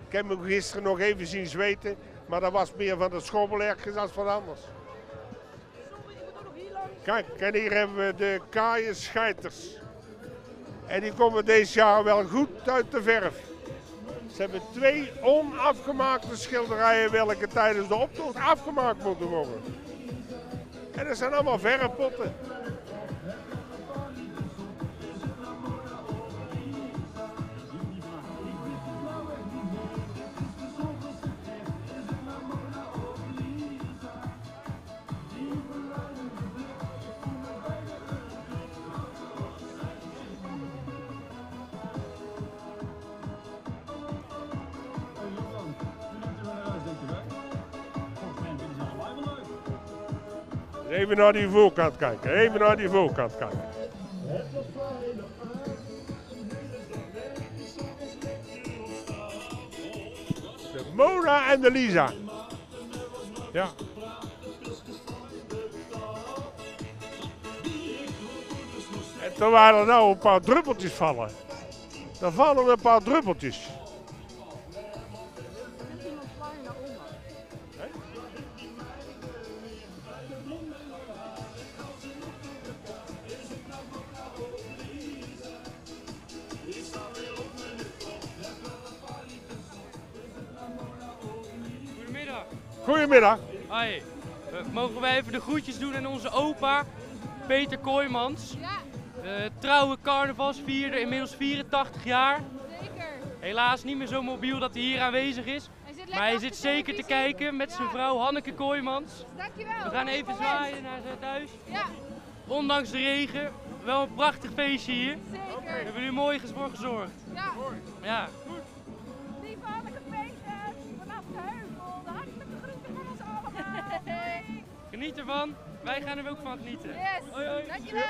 Ik heb hem gisteren nog even zien zweten. Maar dat was meer van de schobbel ergens als van anders. Kijk, en hier hebben we de kaaien scheiters. En die komen deze jaar wel goed uit de verf. Ze hebben twee onafgemaakte schilderijen welke tijdens de optocht afgemaakt moeten worden. En dat zijn allemaal verfpotten. Even naar die voorkant kijken. Even naar die voorkant kijken. De Mona en de Lisa. Ja. En terwijl er nou een paar druppeltjes vallen. Dan vallen er een paar druppeltjes. Goedemiddag. Hoi. Eh, mogen wij even de groetjes doen aan onze opa, Peter Kooijmans. Ja. De trouwe carnavalsvierder, inmiddels 84 jaar. Zeker. Helaas niet meer zo mobiel dat hij hier aanwezig is. Hij zit maar hij zit zeker te kijken met zijn vrouw Hanneke Kooijmans. Dankjewel. We gaan even zwaaien naar zijn thuis. Ja. Ondanks de regen, wel een prachtig feestje hier. Zeker. We hebben er mooi voor gezorgd. Ja. Ja. Doei. Geniet ervan. Wij gaan er ook van genieten. Yes. Hoi, hoi. Dankjewel.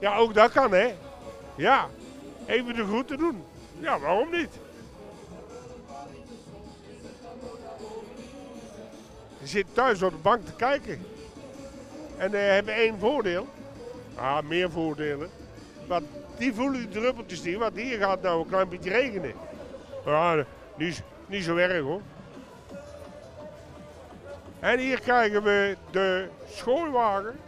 Ja, ook dat kan hè. Ja. Even de groeten doen. Ja, waarom niet? Je zit thuis op de bank te kijken. En we hebben één voordeel. Ah, meer voordelen. Want die voelen die druppeltjes niet, want hier gaat nou een klein beetje regenen. Ja, niet, niet zo erg hoor. En hier krijgen we de schoolwagen.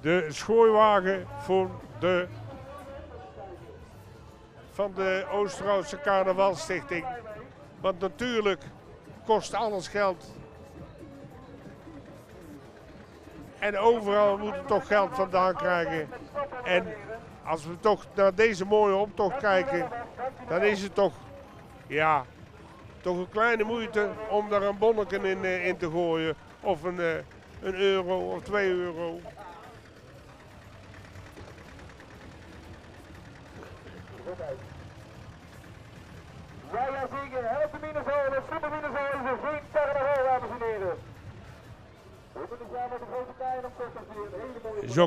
De schooiwagen voor de, van de Oosterhoutse Carnavalstichting. Want natuurlijk kost alles geld. En overal moeten we toch geld vandaan krijgen. En als we toch naar deze mooie optocht kijken, dan is het toch, ja, toch een kleine moeite om daar een bonneken in, eh, in te gooien. Of een, eh, een euro of twee euro. Ja, ja, zeker. Help de Minnesota, de super Minnesota is er geen carnaval, dames en heren.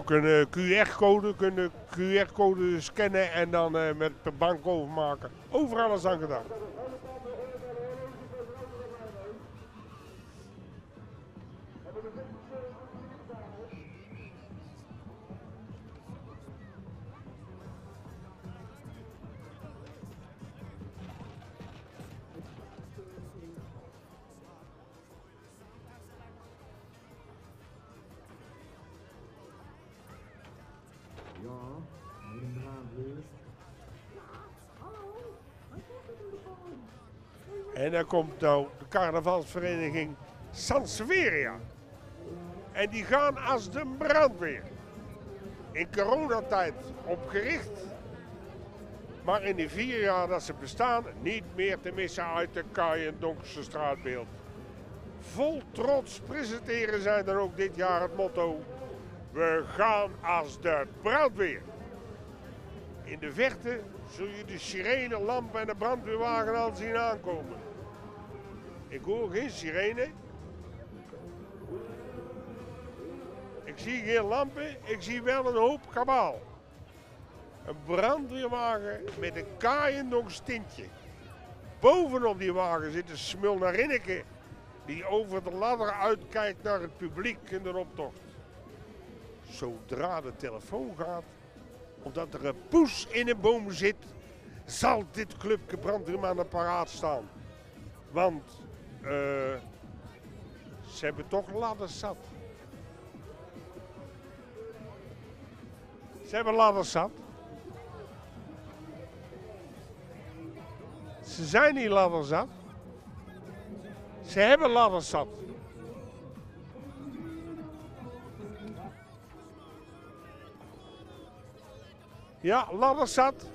Een eh, QR-code, kunnen QR-code scannen en dan eh, met de bank overmaken. Overal is aan gedaan. En dan komt nou de carnavalsvereniging Sanseveria. En die gaan als de brandweer. In coronatijd opgericht. Maar in die vier jaar dat ze bestaan niet meer te missen uit de Kaaien-Donkse straatbeeld. Vol trots presenteren zij dan ook dit jaar het motto. We gaan als de brandweer. In de verte zul je de sirene, lamp en de brandweerwagen al zien aankomen. Ik hoor geen sirene. Ik zie geen lampen, ik zie wel een hoop kabaal. Een brandweerwagen met een kaaiendonks tintje. bovenop die wagen zit een Smulnarinneke. Die over de ladder uitkijkt naar het publiek in de optocht. Zodra de telefoon gaat, omdat er een poes in een boom zit, zal dit clubje brandweerman paraat staan. Want ze hebben toch ladders zat. Ze hebben ladders zat. Ze zijn niet ladders zat. Ze hebben ladders zat. Ja, ladders zat.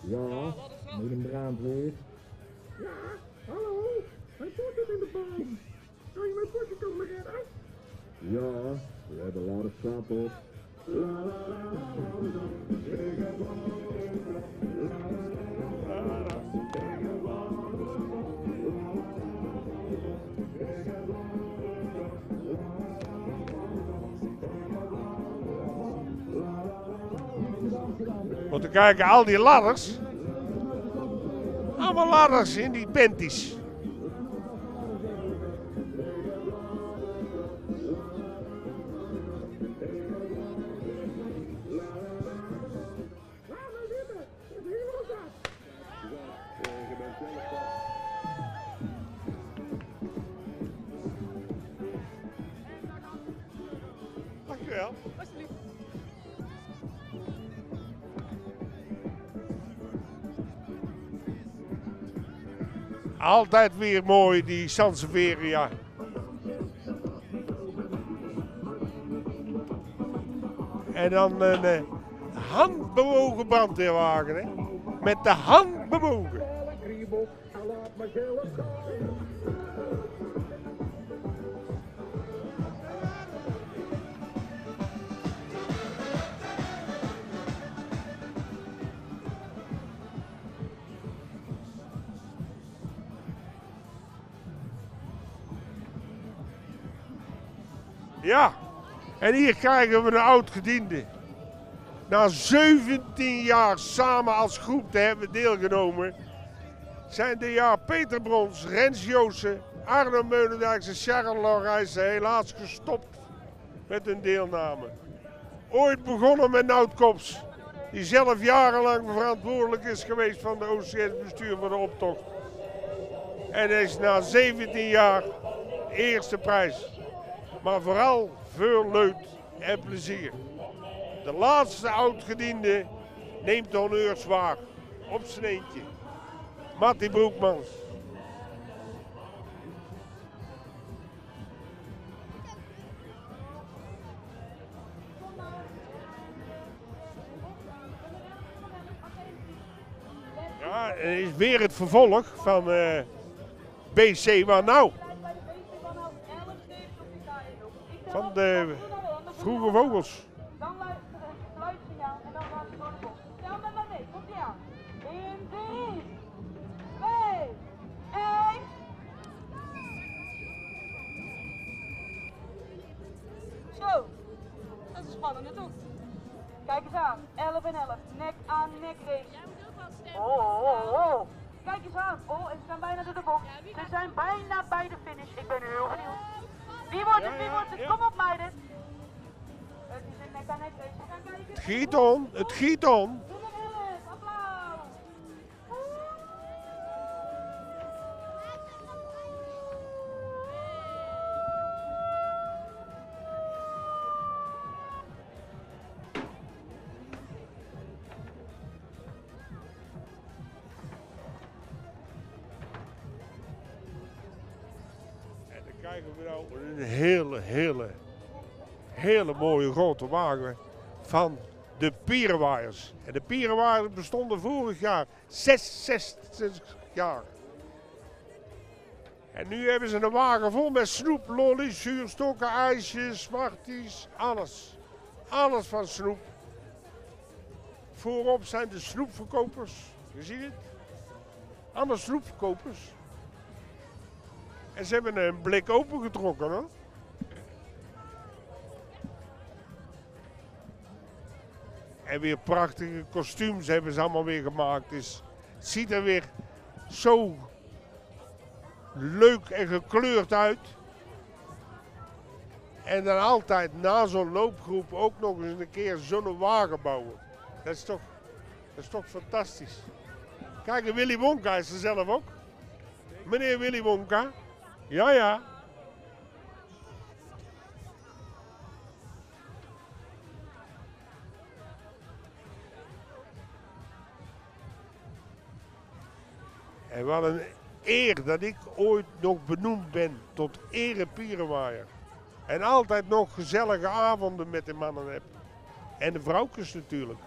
Ja, met een brandweer. Ja, hallo, hij zit in de boom. Kan je mijn potje komen redden? Ja, we hebben ladders zat op. Want te kijken, al die ladders. Allemaal ladders in die benties. Altijd weer mooi, die Sanseveria. En dan een eh, handbewogen brandweerwagen, hè? Met de hand bewogen. En hier krijgen we een oud-gediende. Na 17 jaar samen als groep te hebben deelgenomen, zijn de jaar Peter Brons, Rens Joosen, Arno Meulendijks en Sharon Lorijsen helaas gestopt met hun deelname. Ooit begonnen met Nout Kops, die zelf jarenlang verantwoordelijk is geweest van de OCS-bestuur voor de optocht. En is na 17 jaar eerste prijs. Maar vooral veel leuk en plezier. De laatste oudgediende neemt de honneurs waar. Op zijn eentje. Mattie Broekmans. Ja, is weer het vervolg van eh, BC Waar Nou. Van de vroege vogels. Dan luisteren, fluitsignaal en dan gaat het gewoon op. Stel met me mee, komt ie aan. In 3, 2, 1. Zo, dat is een spannende toets. Kijk eens aan, 11 en 11, nek aan nek race. Oh, oh, oh, oh. Kijk eens aan, oh, en ze zijn bijna door de bocht. Ze zijn bijna bij de finish, ik ben heel benieuwd. Wie wordt het, wie wordt het? Kom op meiden. Het is een nek aan nek mooie grote wagen van de Pierenwaaiers. En de Pierenwaaiers bestonden vorig jaar 66 jaar. En nu hebben ze een wagen vol met snoep, lollies, zuurstokken, ijsjes, smarties, alles. Alles van snoep. Voorop zijn de snoepverkopers. Je ziet het. Allemaal snoepverkopers. En ze hebben een blik opengetrokken hoor. En weer prachtige kostuums hebben ze allemaal weer gemaakt. Dus Het ziet er weer zo leuk en gekleurd uit. En dan altijd na zo'n loopgroep ook nog eens een keer zo'n wagen bouwen. Dat is toch, dat is toch fantastisch. Kijk, Willy Wonka is er zelf ook. Meneer Willy Wonka. Ja, ja. En wat een eer dat ik ooit nog benoemd ben tot erepierenwaaier. En altijd nog gezellige avonden met de mannen heb. En de vrouwtjes natuurlijk.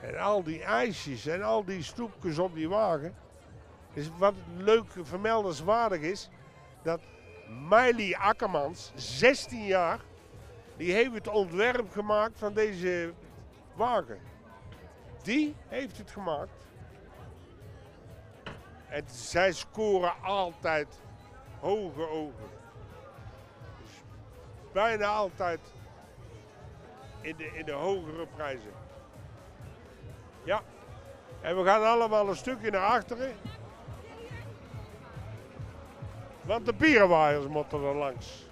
En al die ijsjes en al die stoepjes op die wagen. Dus wat leuk vermeldenswaardig is, dat Miley Akkermans, 16 jaar, die heeft het ontwerp gemaakt van deze wagen. Die heeft het gemaakt. En zij scoren altijd hoge ogen. Dus bijna altijd in de, in de hogere prijzen. Ja. En we gaan allemaal een stukje naar achteren. Want de pierenwaaiers moeten er langs.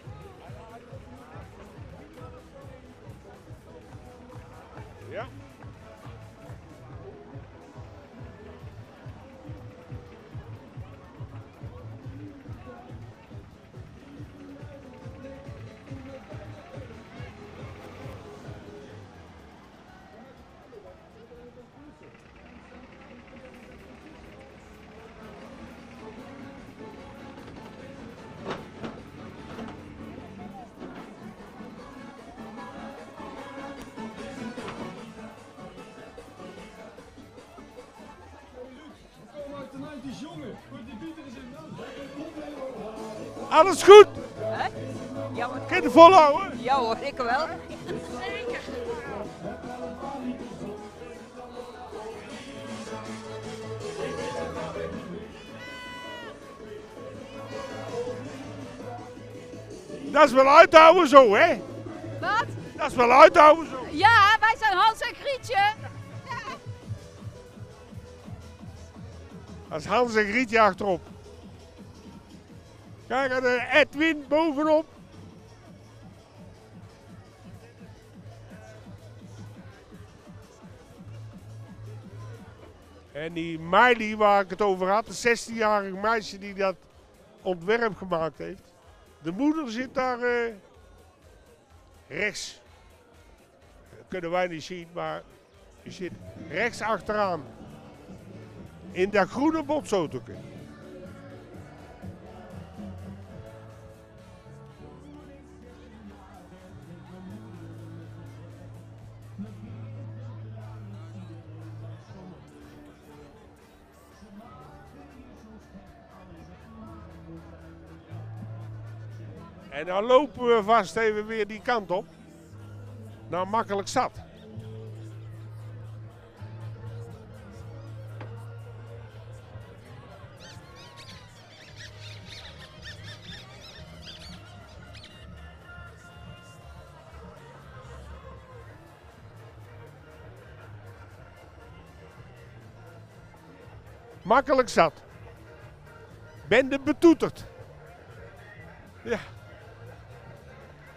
Alles goed? Hè? Ja, hoor. Kun je het volhouden? Ja hoor, ik wel. Zeker. Dat is wel uithouden zo, hè? Wat? Dat is wel uithouden zo. Ja, wij zijn Hans en Grietje. Dat is Hans en Grietje achterop. Kijk, de Edwin bovenop. En die Miley waar ik het over had, een 16-jarig meisje die dat ontwerp gemaakt heeft. De moeder zit daar eh, rechts. Dat kunnen wij niet zien, maar die zit rechts achteraan. In dat groene botsautootje. En dan lopen we vast even weer die kant op. Nou, makkelijk zat. Makkelijk zat. Bende betoeterd. Ja.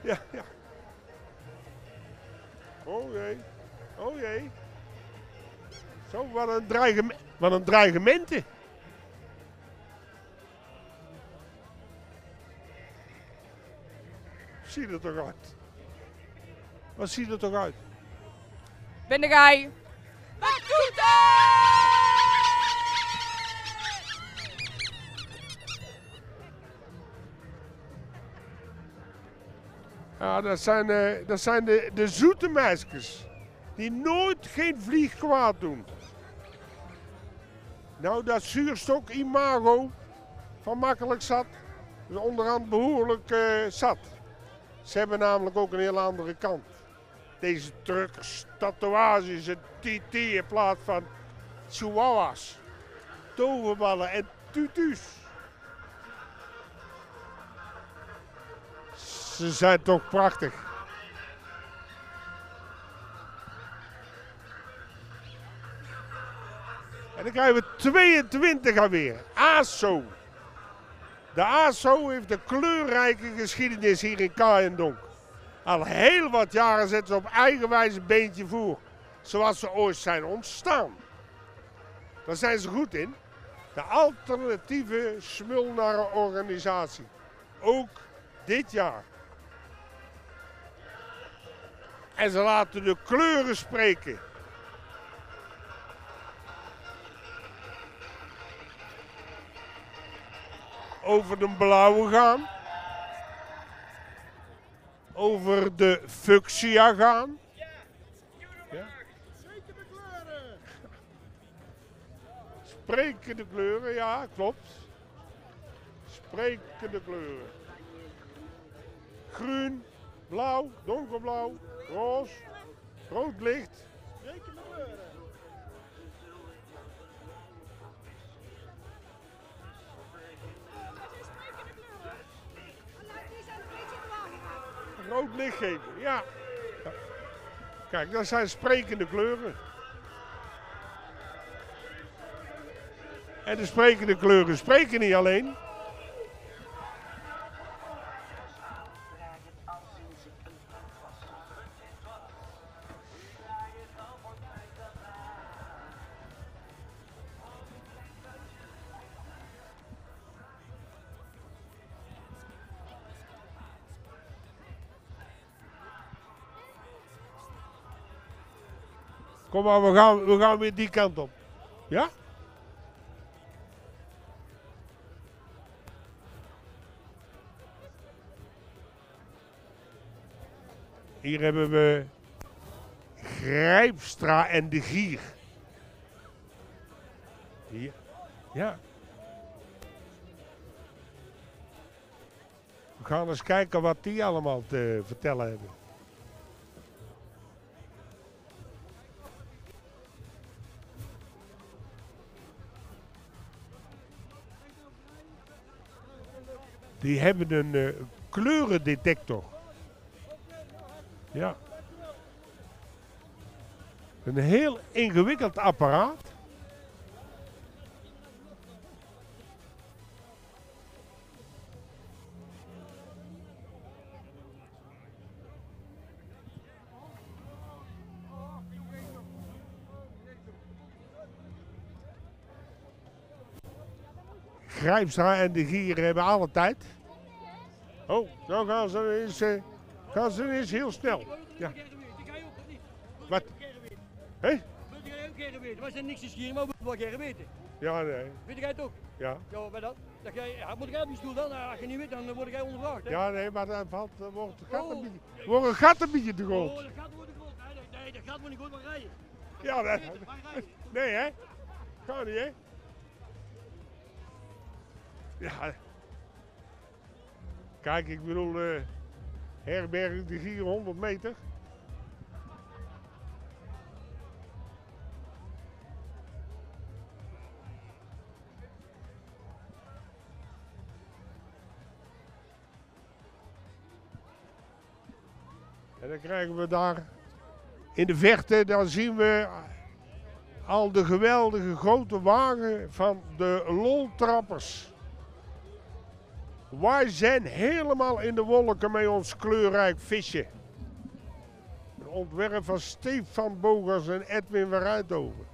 Ja, ja. Oh jee. Oh jee. Zo, wat een, dreigement. wat een dreigementen. Ziet er toch uit? Wat ziet er toch uit? Ben de gij? Wat doet Ja, dat zijn, eh, dat zijn de, de zoete meisjes. Die nooit geen vlieg kwaad doen. Nou, dat zuurstok imago van makkelijk zat. is onderhand behoorlijk eh, zat. Ze hebben namelijk ook een heel andere kant. Deze truckers, tatoeages en TT in plaats van chihuahuas. Toverballen en tutus. Ze zijn toch prachtig. En dan krijgen we 22 alweer. ASO. De ASO heeft een kleurrijke geschiedenis hier in Kaaiendonk. Al heel wat jaren zetten ze op eigen wijze een beentje voor. Zoals ze ooit zijn ontstaan. Daar zijn ze goed in. De alternatieve smulnarenorganisatie. Ook dit jaar. En ze laten de kleuren spreken. Over de blauwe gaan. Over de fuchsia gaan. Ja. Sprekende kleuren, ja, klopt. Sprekende kleuren. Groen, blauw, donkerblauw, roze, rood licht. Rood licht geven, ja. Kijk, dat zijn sprekende kleuren. En de sprekende kleuren spreken niet alleen. Kom maar, we gaan, we gaan weer die kant op. Ja? Hier hebben we Grijpstra en de Gier. Hier. Ja. We gaan eens kijken wat die allemaal te vertellen hebben. Die hebben een eh, kleurendetector. Ja. Een heel ingewikkeld apparaat. Grijpstra en de Gier hebben alle tijd. Oh, nou gaan ze eens, eh, gaan ze eens heel snel. Ja. Wat? Hé? Moet weten? Wij zijn niks te schieren, maar we moeten wel keren weten. Ja, nee. Weet jij het ook? Ja. Ja, bij dat? dat jij, moet jij op die stoel dan? Nou, Als je niet weet, dan word jij ondervraagd. Hè? Ja, nee, maar dan valt, wordt het gat Oh. een beetje, wordt het gat een beetje te groot. Oh, dat gaat worden groot. Nee, dat gaat wordt niet goed, maar rijden. Ja, nee. Nee, hè? Kan niet, hè? Ja. Kijk, ik bedoel, eh herberg de Gier 100 meter. En dan krijgen we daar in de verte, dan zien we al de geweldige grote wagen van de loltrappers. Wij zijn helemaal in de wolken met ons kleurrijk visje. Een ontwerp van Stefan Bogers en Edwin van Ruithoven.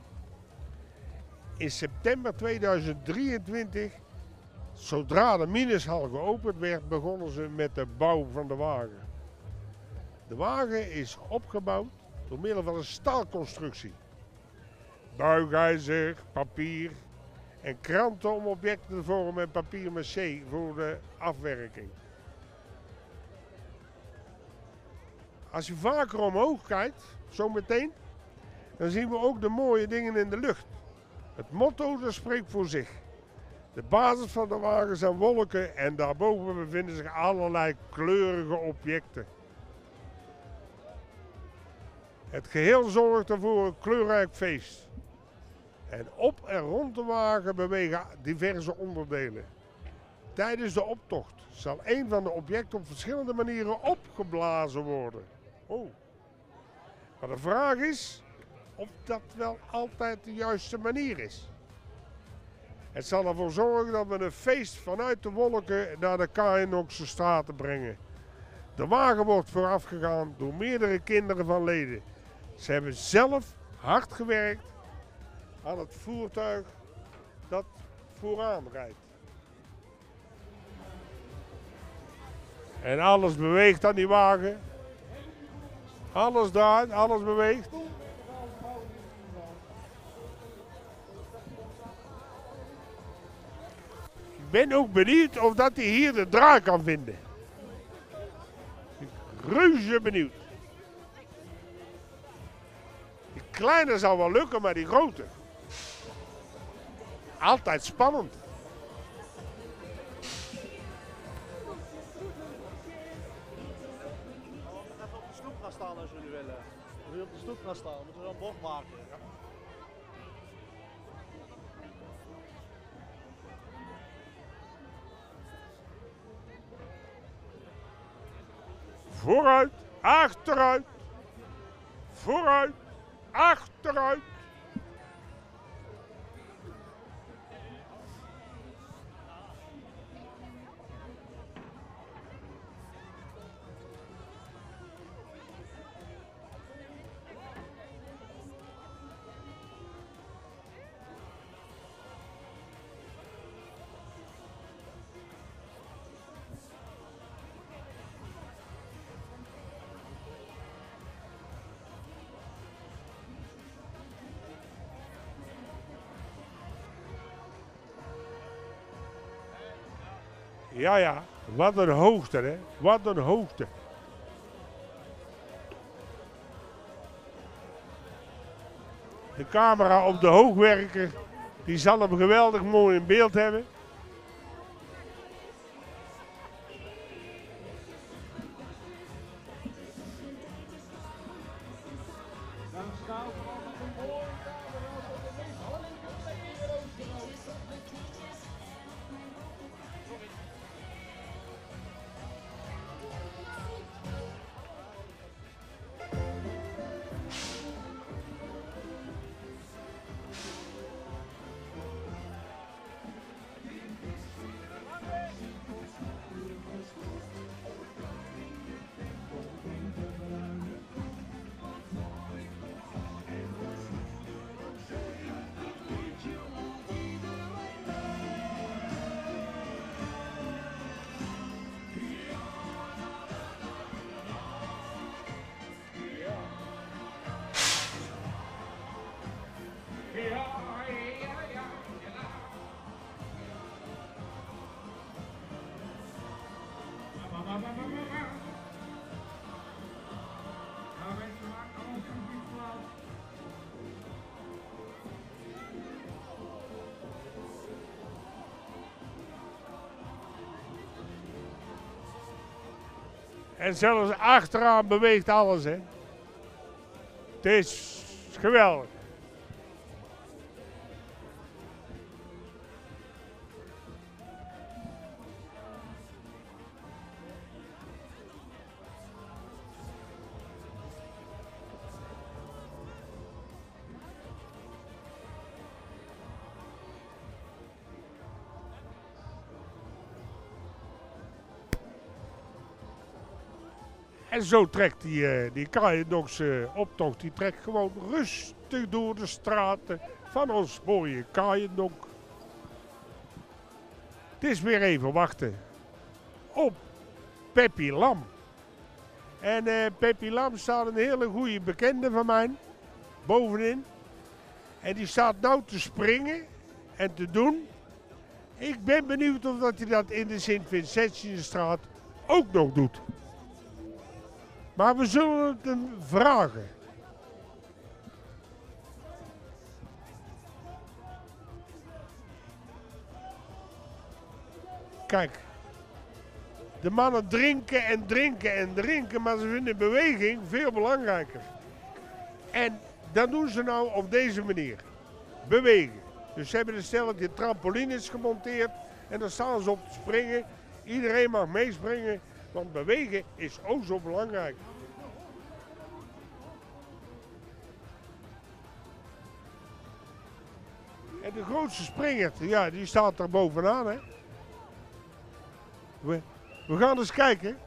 In september 2023, zodra de mineshal geopend werd, begonnen ze met de bouw van de wagen. De wagen is opgebouwd door middel van een staalconstructie. Buigijzer, papier en kranten om objecten te vormen met papier maché voor de afwerking. Als je vaker omhoog kijkt, zo meteen, dan zien we ook de mooie dingen in de lucht. Het motto dat spreekt voor zich. De basis van de wagen zijn wolken en daarboven bevinden zich allerlei kleurige objecten. Het geheel zorgt ervoor een kleurrijk feest. En op en rond de wagen bewegen diverse onderdelen. Tijdens de optocht zal een van de objecten op verschillende manieren opgeblazen worden. Oh. Maar de vraag is of dat wel altijd de juiste manier is. Het zal ervoor zorgen dat we een feest vanuit de wolken naar de Kainokse straten brengen. De wagen wordt voorafgegaan door meerdere kinderen van leden. Ze hebben zelf hard gewerkt aan het voertuig dat vooraan rijdt. En alles beweegt aan die wagen. Alles draait, alles beweegt. Ik ben ook benieuwd of dat hij hier de draai kan vinden. Reuze benieuwd. Die kleine zou wel lukken, maar die grote. Altijd spannend. Staan als jullie willen. Als jullie op de stoep gaan staan, moeten we een bocht maken. Vooruit, achteruit. Vooruit, achteruit. Ja, ja. Wat een hoogte, hè. Wat een hoogte. De camera op de hoogwerker, die zal hem geweldig mooi in beeld hebben. En zelfs achteraan beweegt alles, hè. Het is geweldig. En zo trekt die, eh die Kaaiendokse optocht, die trekt gewoon rustig door de straten van ons mooie Kaaiendok. Het is weer even wachten op Peppi Lam. En eh Peppi Lam staat een hele goede bekende van mij bovenin. En die staat nou te springen en te doen. Ik ben benieuwd of dat hij dat in de Sint-Vincentiusstraat ook nog doet. Maar we zullen het hem vragen. Kijk, de mannen drinken en drinken en drinken, maar ze vinden beweging veel belangrijker. En dat doen ze nou op deze manier. Bewegen. Dus ze hebben een stelletje trampolines gemonteerd. En daar staan ze op te springen. Iedereen mag meespringen, want bewegen is ook zo belangrijk. En de grootste springer, ja, die staat er bovenaan. Hè? We, we gaan eens kijken.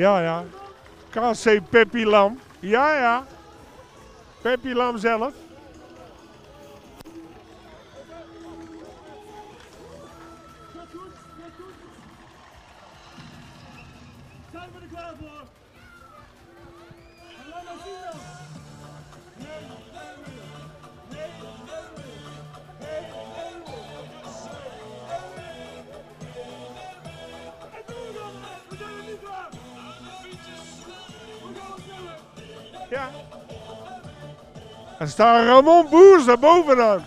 Ja, ja. KC Peppi Lam. Ja, ja. Peppi Lam zelf. Staat Ramon Boers daar bovenaan.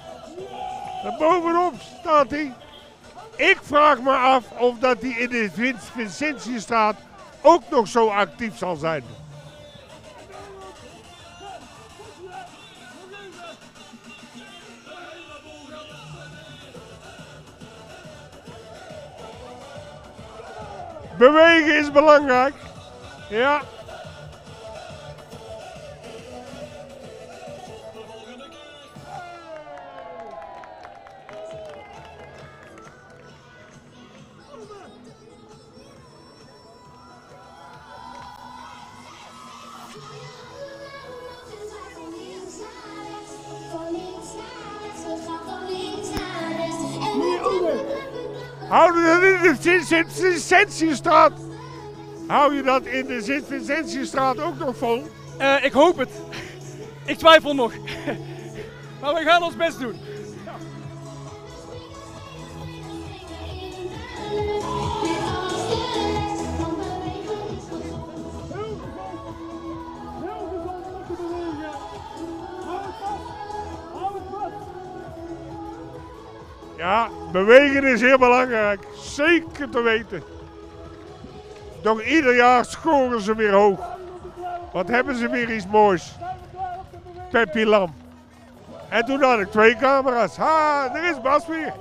Daar bovenop staat hij. Ik vraag me af of dat hij in de Vin- Vincentiestraat ook nog zo actief zal zijn. Bewegen is belangrijk. Ja. Sint-Vincentiestraat? Hou je dat in de Sint-Vincentiestraat ook nog vol? Eh, ik hoop het. Ik twijfel nog. maar we gaan ons best doen. Ja, bewegen is heel belangrijk. Zeker te weten. Doch ieder jaar scoren ze weer hoog. Wat hebben ze weer iets moois. Peppi Lam. En toen had ik twee camera's. Ha, er is Bas weer.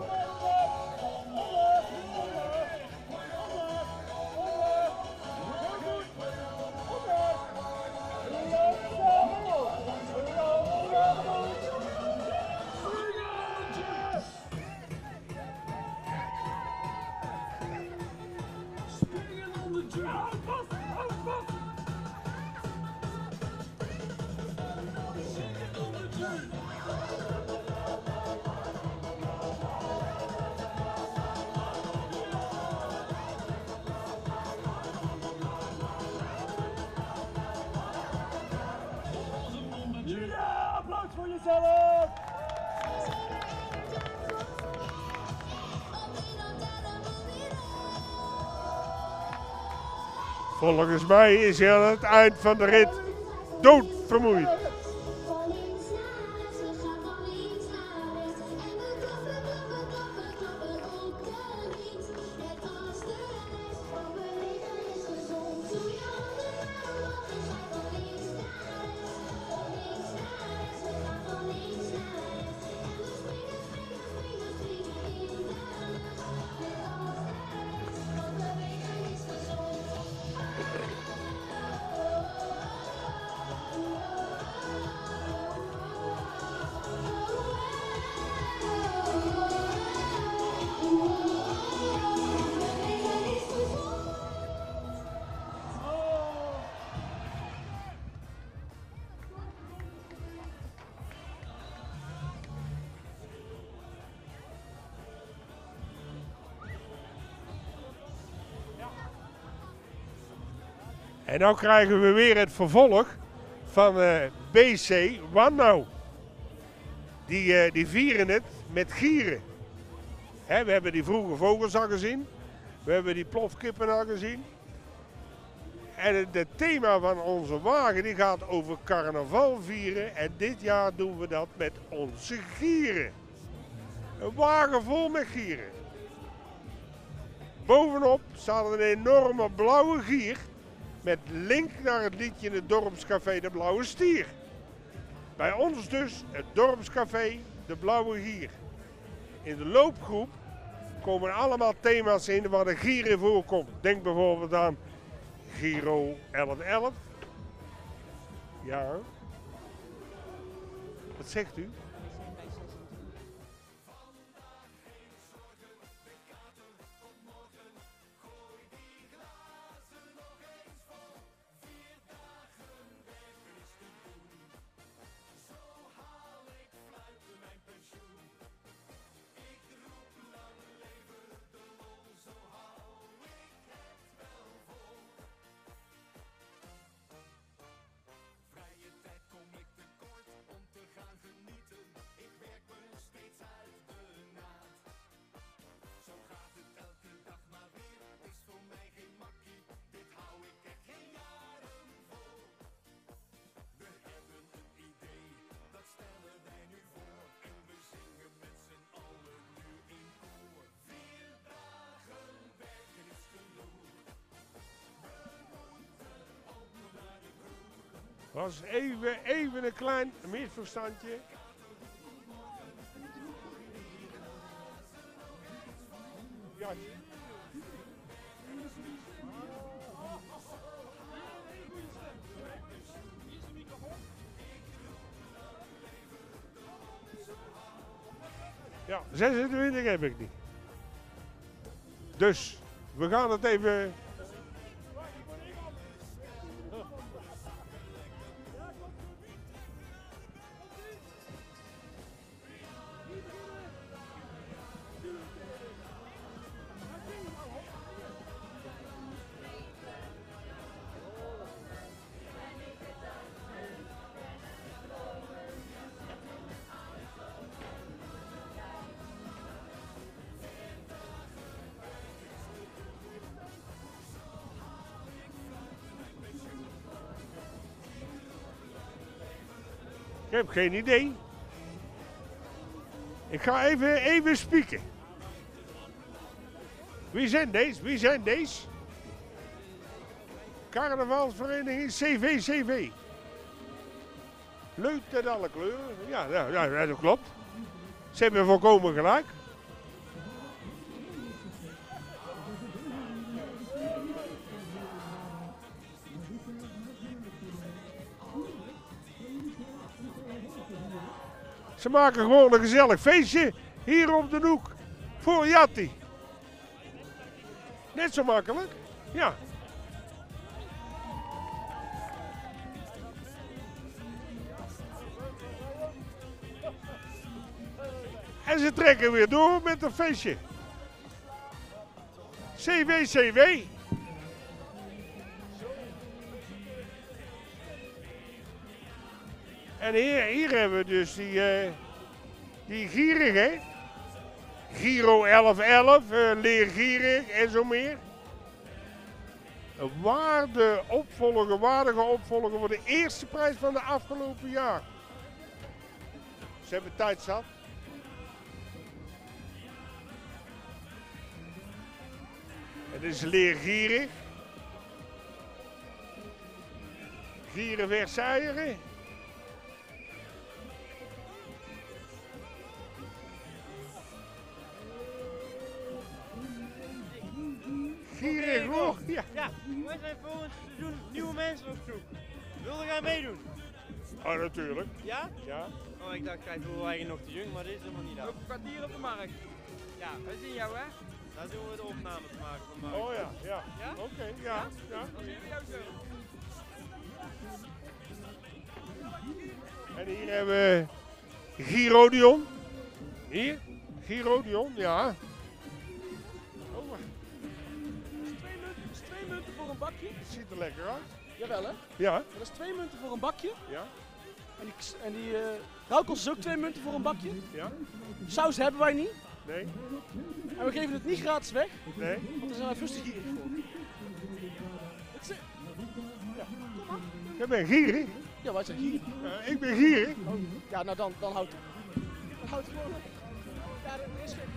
Volgens mij is hij aan het eind van de rit doodvermoeid. Nou krijgen we weer het vervolg van eh, BC Wannau. Die, eh, die vieren het met gieren. Hè, we hebben die vroege vogels al gezien. We hebben die plofkippen al gezien. En het, het thema van onze wagen die gaat over carnaval vieren. En dit jaar doen we dat met onze gieren. Een wagen vol met gieren. Bovenop staat een enorme blauwe gier. Met link naar het liedje in het dorpscafé De Blauwe Stier. Bij ons dus het dorpscafé De Blauwe Gier. In de loopgroep komen allemaal thema's in waar de gier in voorkomt. Denk bijvoorbeeld aan Giro 1111. Ja. Wat zegt u? Was even, even een klein misverstandje. Ja. Ja, 26 heb ik niet. Dus, we gaan het even... geen idee. Ik ga even, even spieken. Wie zijn deze? Wie zijn deze? Carnavalsvereniging CVCV. Leuk met alle kleuren. Ja, ja, ja, dat klopt. Ze hebben volkomen gelijk. Ze maken gewoon een gezellig feestje hier op de hoek. Voor Jatti. Net zo makkelijk. Ja. En ze trekken weer door met een feestje. CWCW. En hier, hier hebben we dus die, eh die gierige. Giro 1111, eh leergierig en zo meer. Waarde opvolger, waardige opvolger voor de eerste prijs van de afgelopen jaar. Ze hebben tijd zat. Het is leergierig. Gieren Versailles. Zoek. Wilde jij meedoen? Oh, natuurlijk. Ja? Ja. Oh, ik dacht, kijk, we waren nog te jong, maar dit is helemaal niet Nog een kwartier op de markt. Ja, We zien jou, hè? daar doen we de opnames maken van Mark. Oh ja, ja. Ja? Oké, ja. ja. Dan zien we jou zo. En hier hebben we Girodion. Hier, Girodion, ja. Oh, maar Twee munten, twee munten voor een bakje. het ziet er lekker uit. Jawel hè? Ja. Dat is twee munten voor een bakje. Ja. En die, en die eh is ook twee munten voor een bakje. Ja. Saus hebben wij niet. Nee. En we geven het niet gratis weg. Nee. Want daar zijn wij fussig gierig voor. Het is- Ja, kom maar. Jij bent gierig. Ja, wij zijn gierig. Ja, ik ben gierig. Oh, ja, nou dan, dan houdt het. Dan houdt het gewoon op. Ja, er is geen...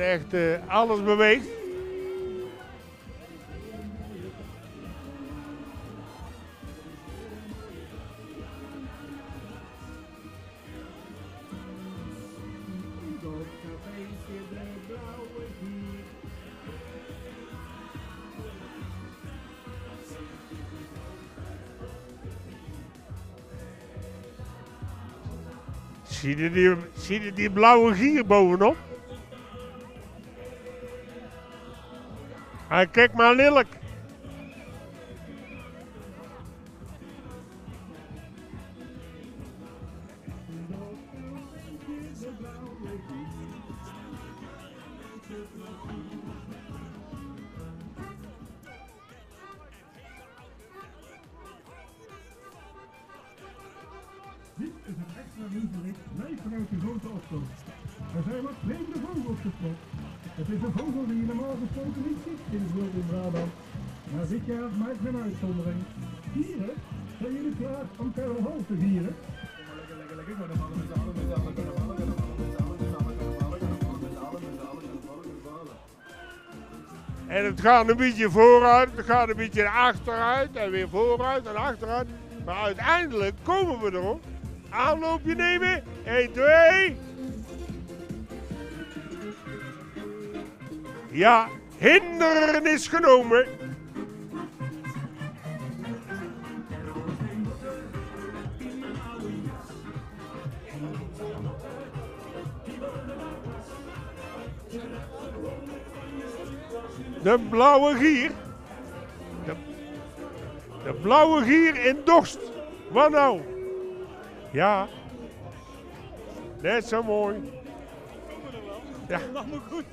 En echt eh, alles beweegt. Zie je die, zie je die blauwe gier bovenop? Hij kijkt maar lelijk. Het gaat een beetje vooruit, het gaat een beetje achteruit en weer vooruit en achteruit. Maar uiteindelijk komen we erop. Aanloopje nemen. 1, 2. Ja, hindernis genomen. De blauwe gier. De, de blauwe gier in Dorst. Wat nou? Ja. Net zo mooi. Ja. Dat moet goed.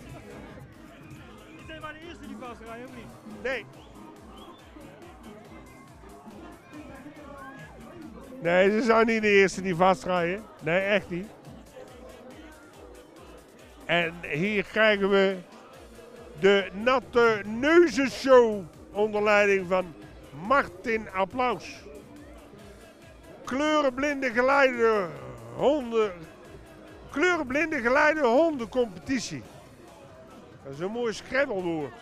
Is maar de eerste die vastrijden of niet? Nee. Nee, ze zijn niet de eerste die vastrijden. Nee, echt niet. En hier krijgen we de Natte Neuzenshow onder leiding van Martin Applaus. Kleurenblinde geleide honden. Kleurenblinde geleide hondencompetitie. Dat is een mooi scrabblewoord.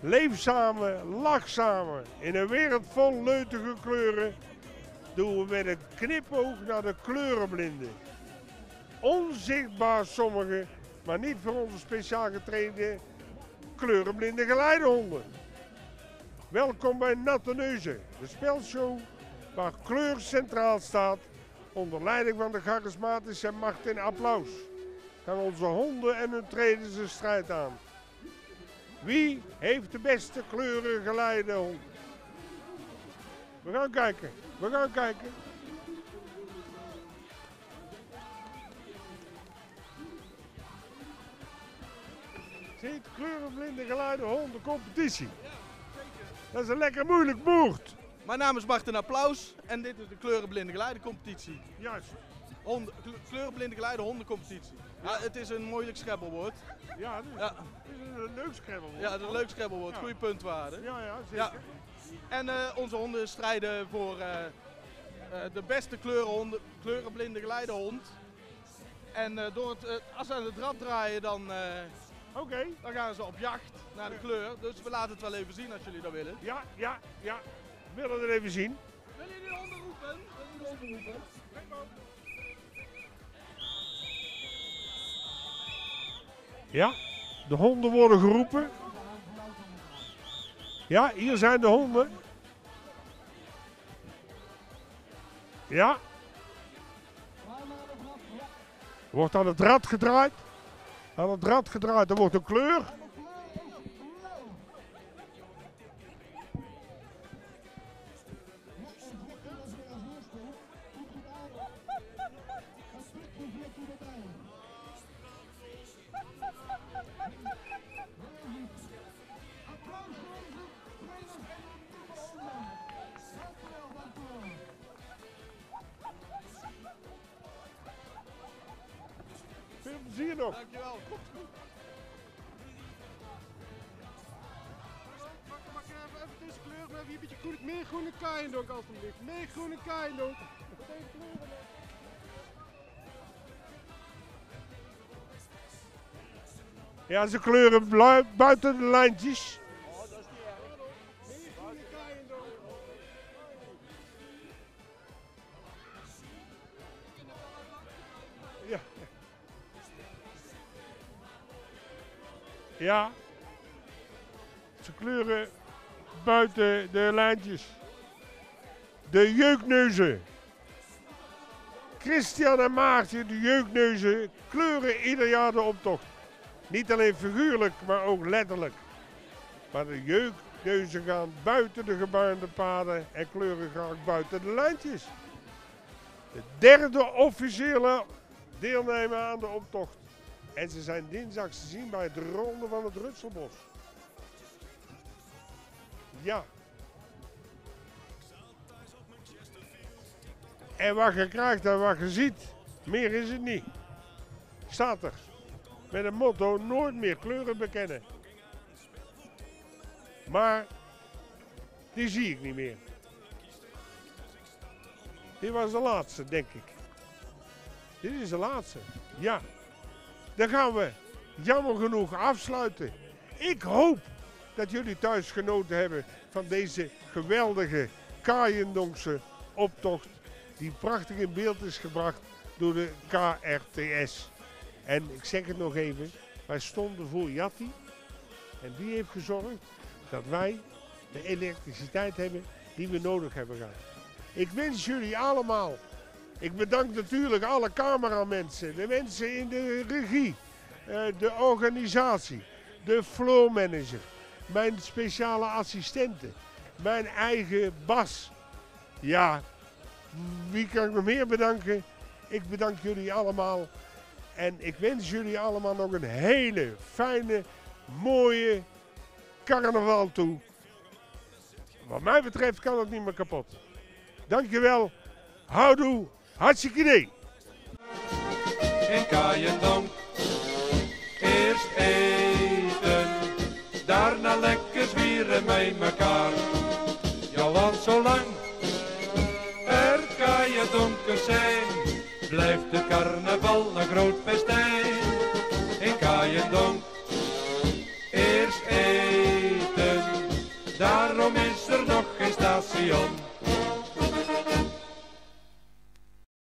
Leefzame, lachzame, in een wereld vol leutige kleuren doen we met een knipoog naar de kleurenblinden. Onzichtbaar sommigen, maar niet voor onze speciaal getrainde kleurenblinde geleidehonden. Welkom bij Natte Neuzen, de spelshow waar kleur centraal staat onder leiding van de charismatische Martin Applaus. Gaan onze honden en hun trainers de strijd aan. Wie heeft de beste kleuren geleidehond? We gaan kijken, we gaan kijken. Ziet kleurenblinde geleide honden competitie. Dat is een lekker moeilijk woord. Mijn naam is Martin Applaus en dit is de kleurenblinde geleidecompetitie. Juist. Honden, kleurenblinde geleide hondencompetitie. Ja, het is een moeilijk scrabblewoord. Ja, het is, Ja. het is een leuk scrabblewoord. Ja, het is een leuk scrabblewoord, Ja. goede puntwaarde. Ja, ja, zeker. En eh, onze honden strijden voor eh, eh, de beste kleurenhonden, kleurenblinde geleidehond. En door het, als ze aan de drap draaien, dan, Oké. Dan gaan ze op jacht naar de kleur. Dus we laten het wel even zien als jullie dat willen. Ja, ja, ja. We willen het even zien. Willen jullie de honden roepen? Willen jullie de honden roepen? Ja, de honden worden geroepen. Ja, hier zijn de honden. Ja. Wordt aan het rad gedraaid. Aan het gedraaid, er wordt een kleur. Nog. Dankjewel. Komt goed. Mag ik even, tussen kleur met een beetje groen, meer groene kaaien ook alsjeblieft. Meer groene kaaien ook. Meteen kleuren. Ja, ze kleuren buiten de lijntjes. De lijntjes. De jeukneuzen. Christian en Maartje, de jeukneuzen, kleuren ieder jaar de optocht. Niet alleen figuurlijk, maar ook letterlijk. Maar de jeukneuzen gaan buiten de gebaande paden en kleuren graag buiten de lijntjes. De derde officiële deelnemer aan de optocht. En ze zijn dinsdag te zien bij het ronde van het Rutselbos. Ja. En wat je krijgt en wat je ziet, meer is het niet. Staat er. Met een motto nooit meer kleuren bekennen. Maar die zie ik niet meer. Dit was de laatste, denk ik. Dit is de laatste. Ja. Dan gaan we jammer genoeg afsluiten. Ik hoop dat jullie thuis genoten hebben van deze geweldige Kaaiendonkse optocht. Die prachtig in beeld is gebracht door de KRTS. En ik zeg het nog even, wij stonden voor Jatti. En die heeft gezorgd dat wij de elektriciteit hebben die we nodig hebben gehad. Ik wens jullie allemaal. Ik bedank natuurlijk alle cameramensen, de mensen in de regie, eh, de organisatie, de floor manager, mijn speciale assistenten, mijn eigen Bas. Ja, wie kan ik nog meer bedanken? Ik bedank jullie allemaal. En ik wens jullie allemaal nog een hele fijne, mooie carnaval toe. Wat mij betreft kan het niet meer kapot. Dankjewel. Houdoe. Hartstikke idee. Eerst daarna lekker zwieren met mekaar. Ja, want zolang er Kaaiendonkers zijn, blijft de carnaval een groot festijn. In Kaaiendonk, eerst eten, daarom is er nog geen station.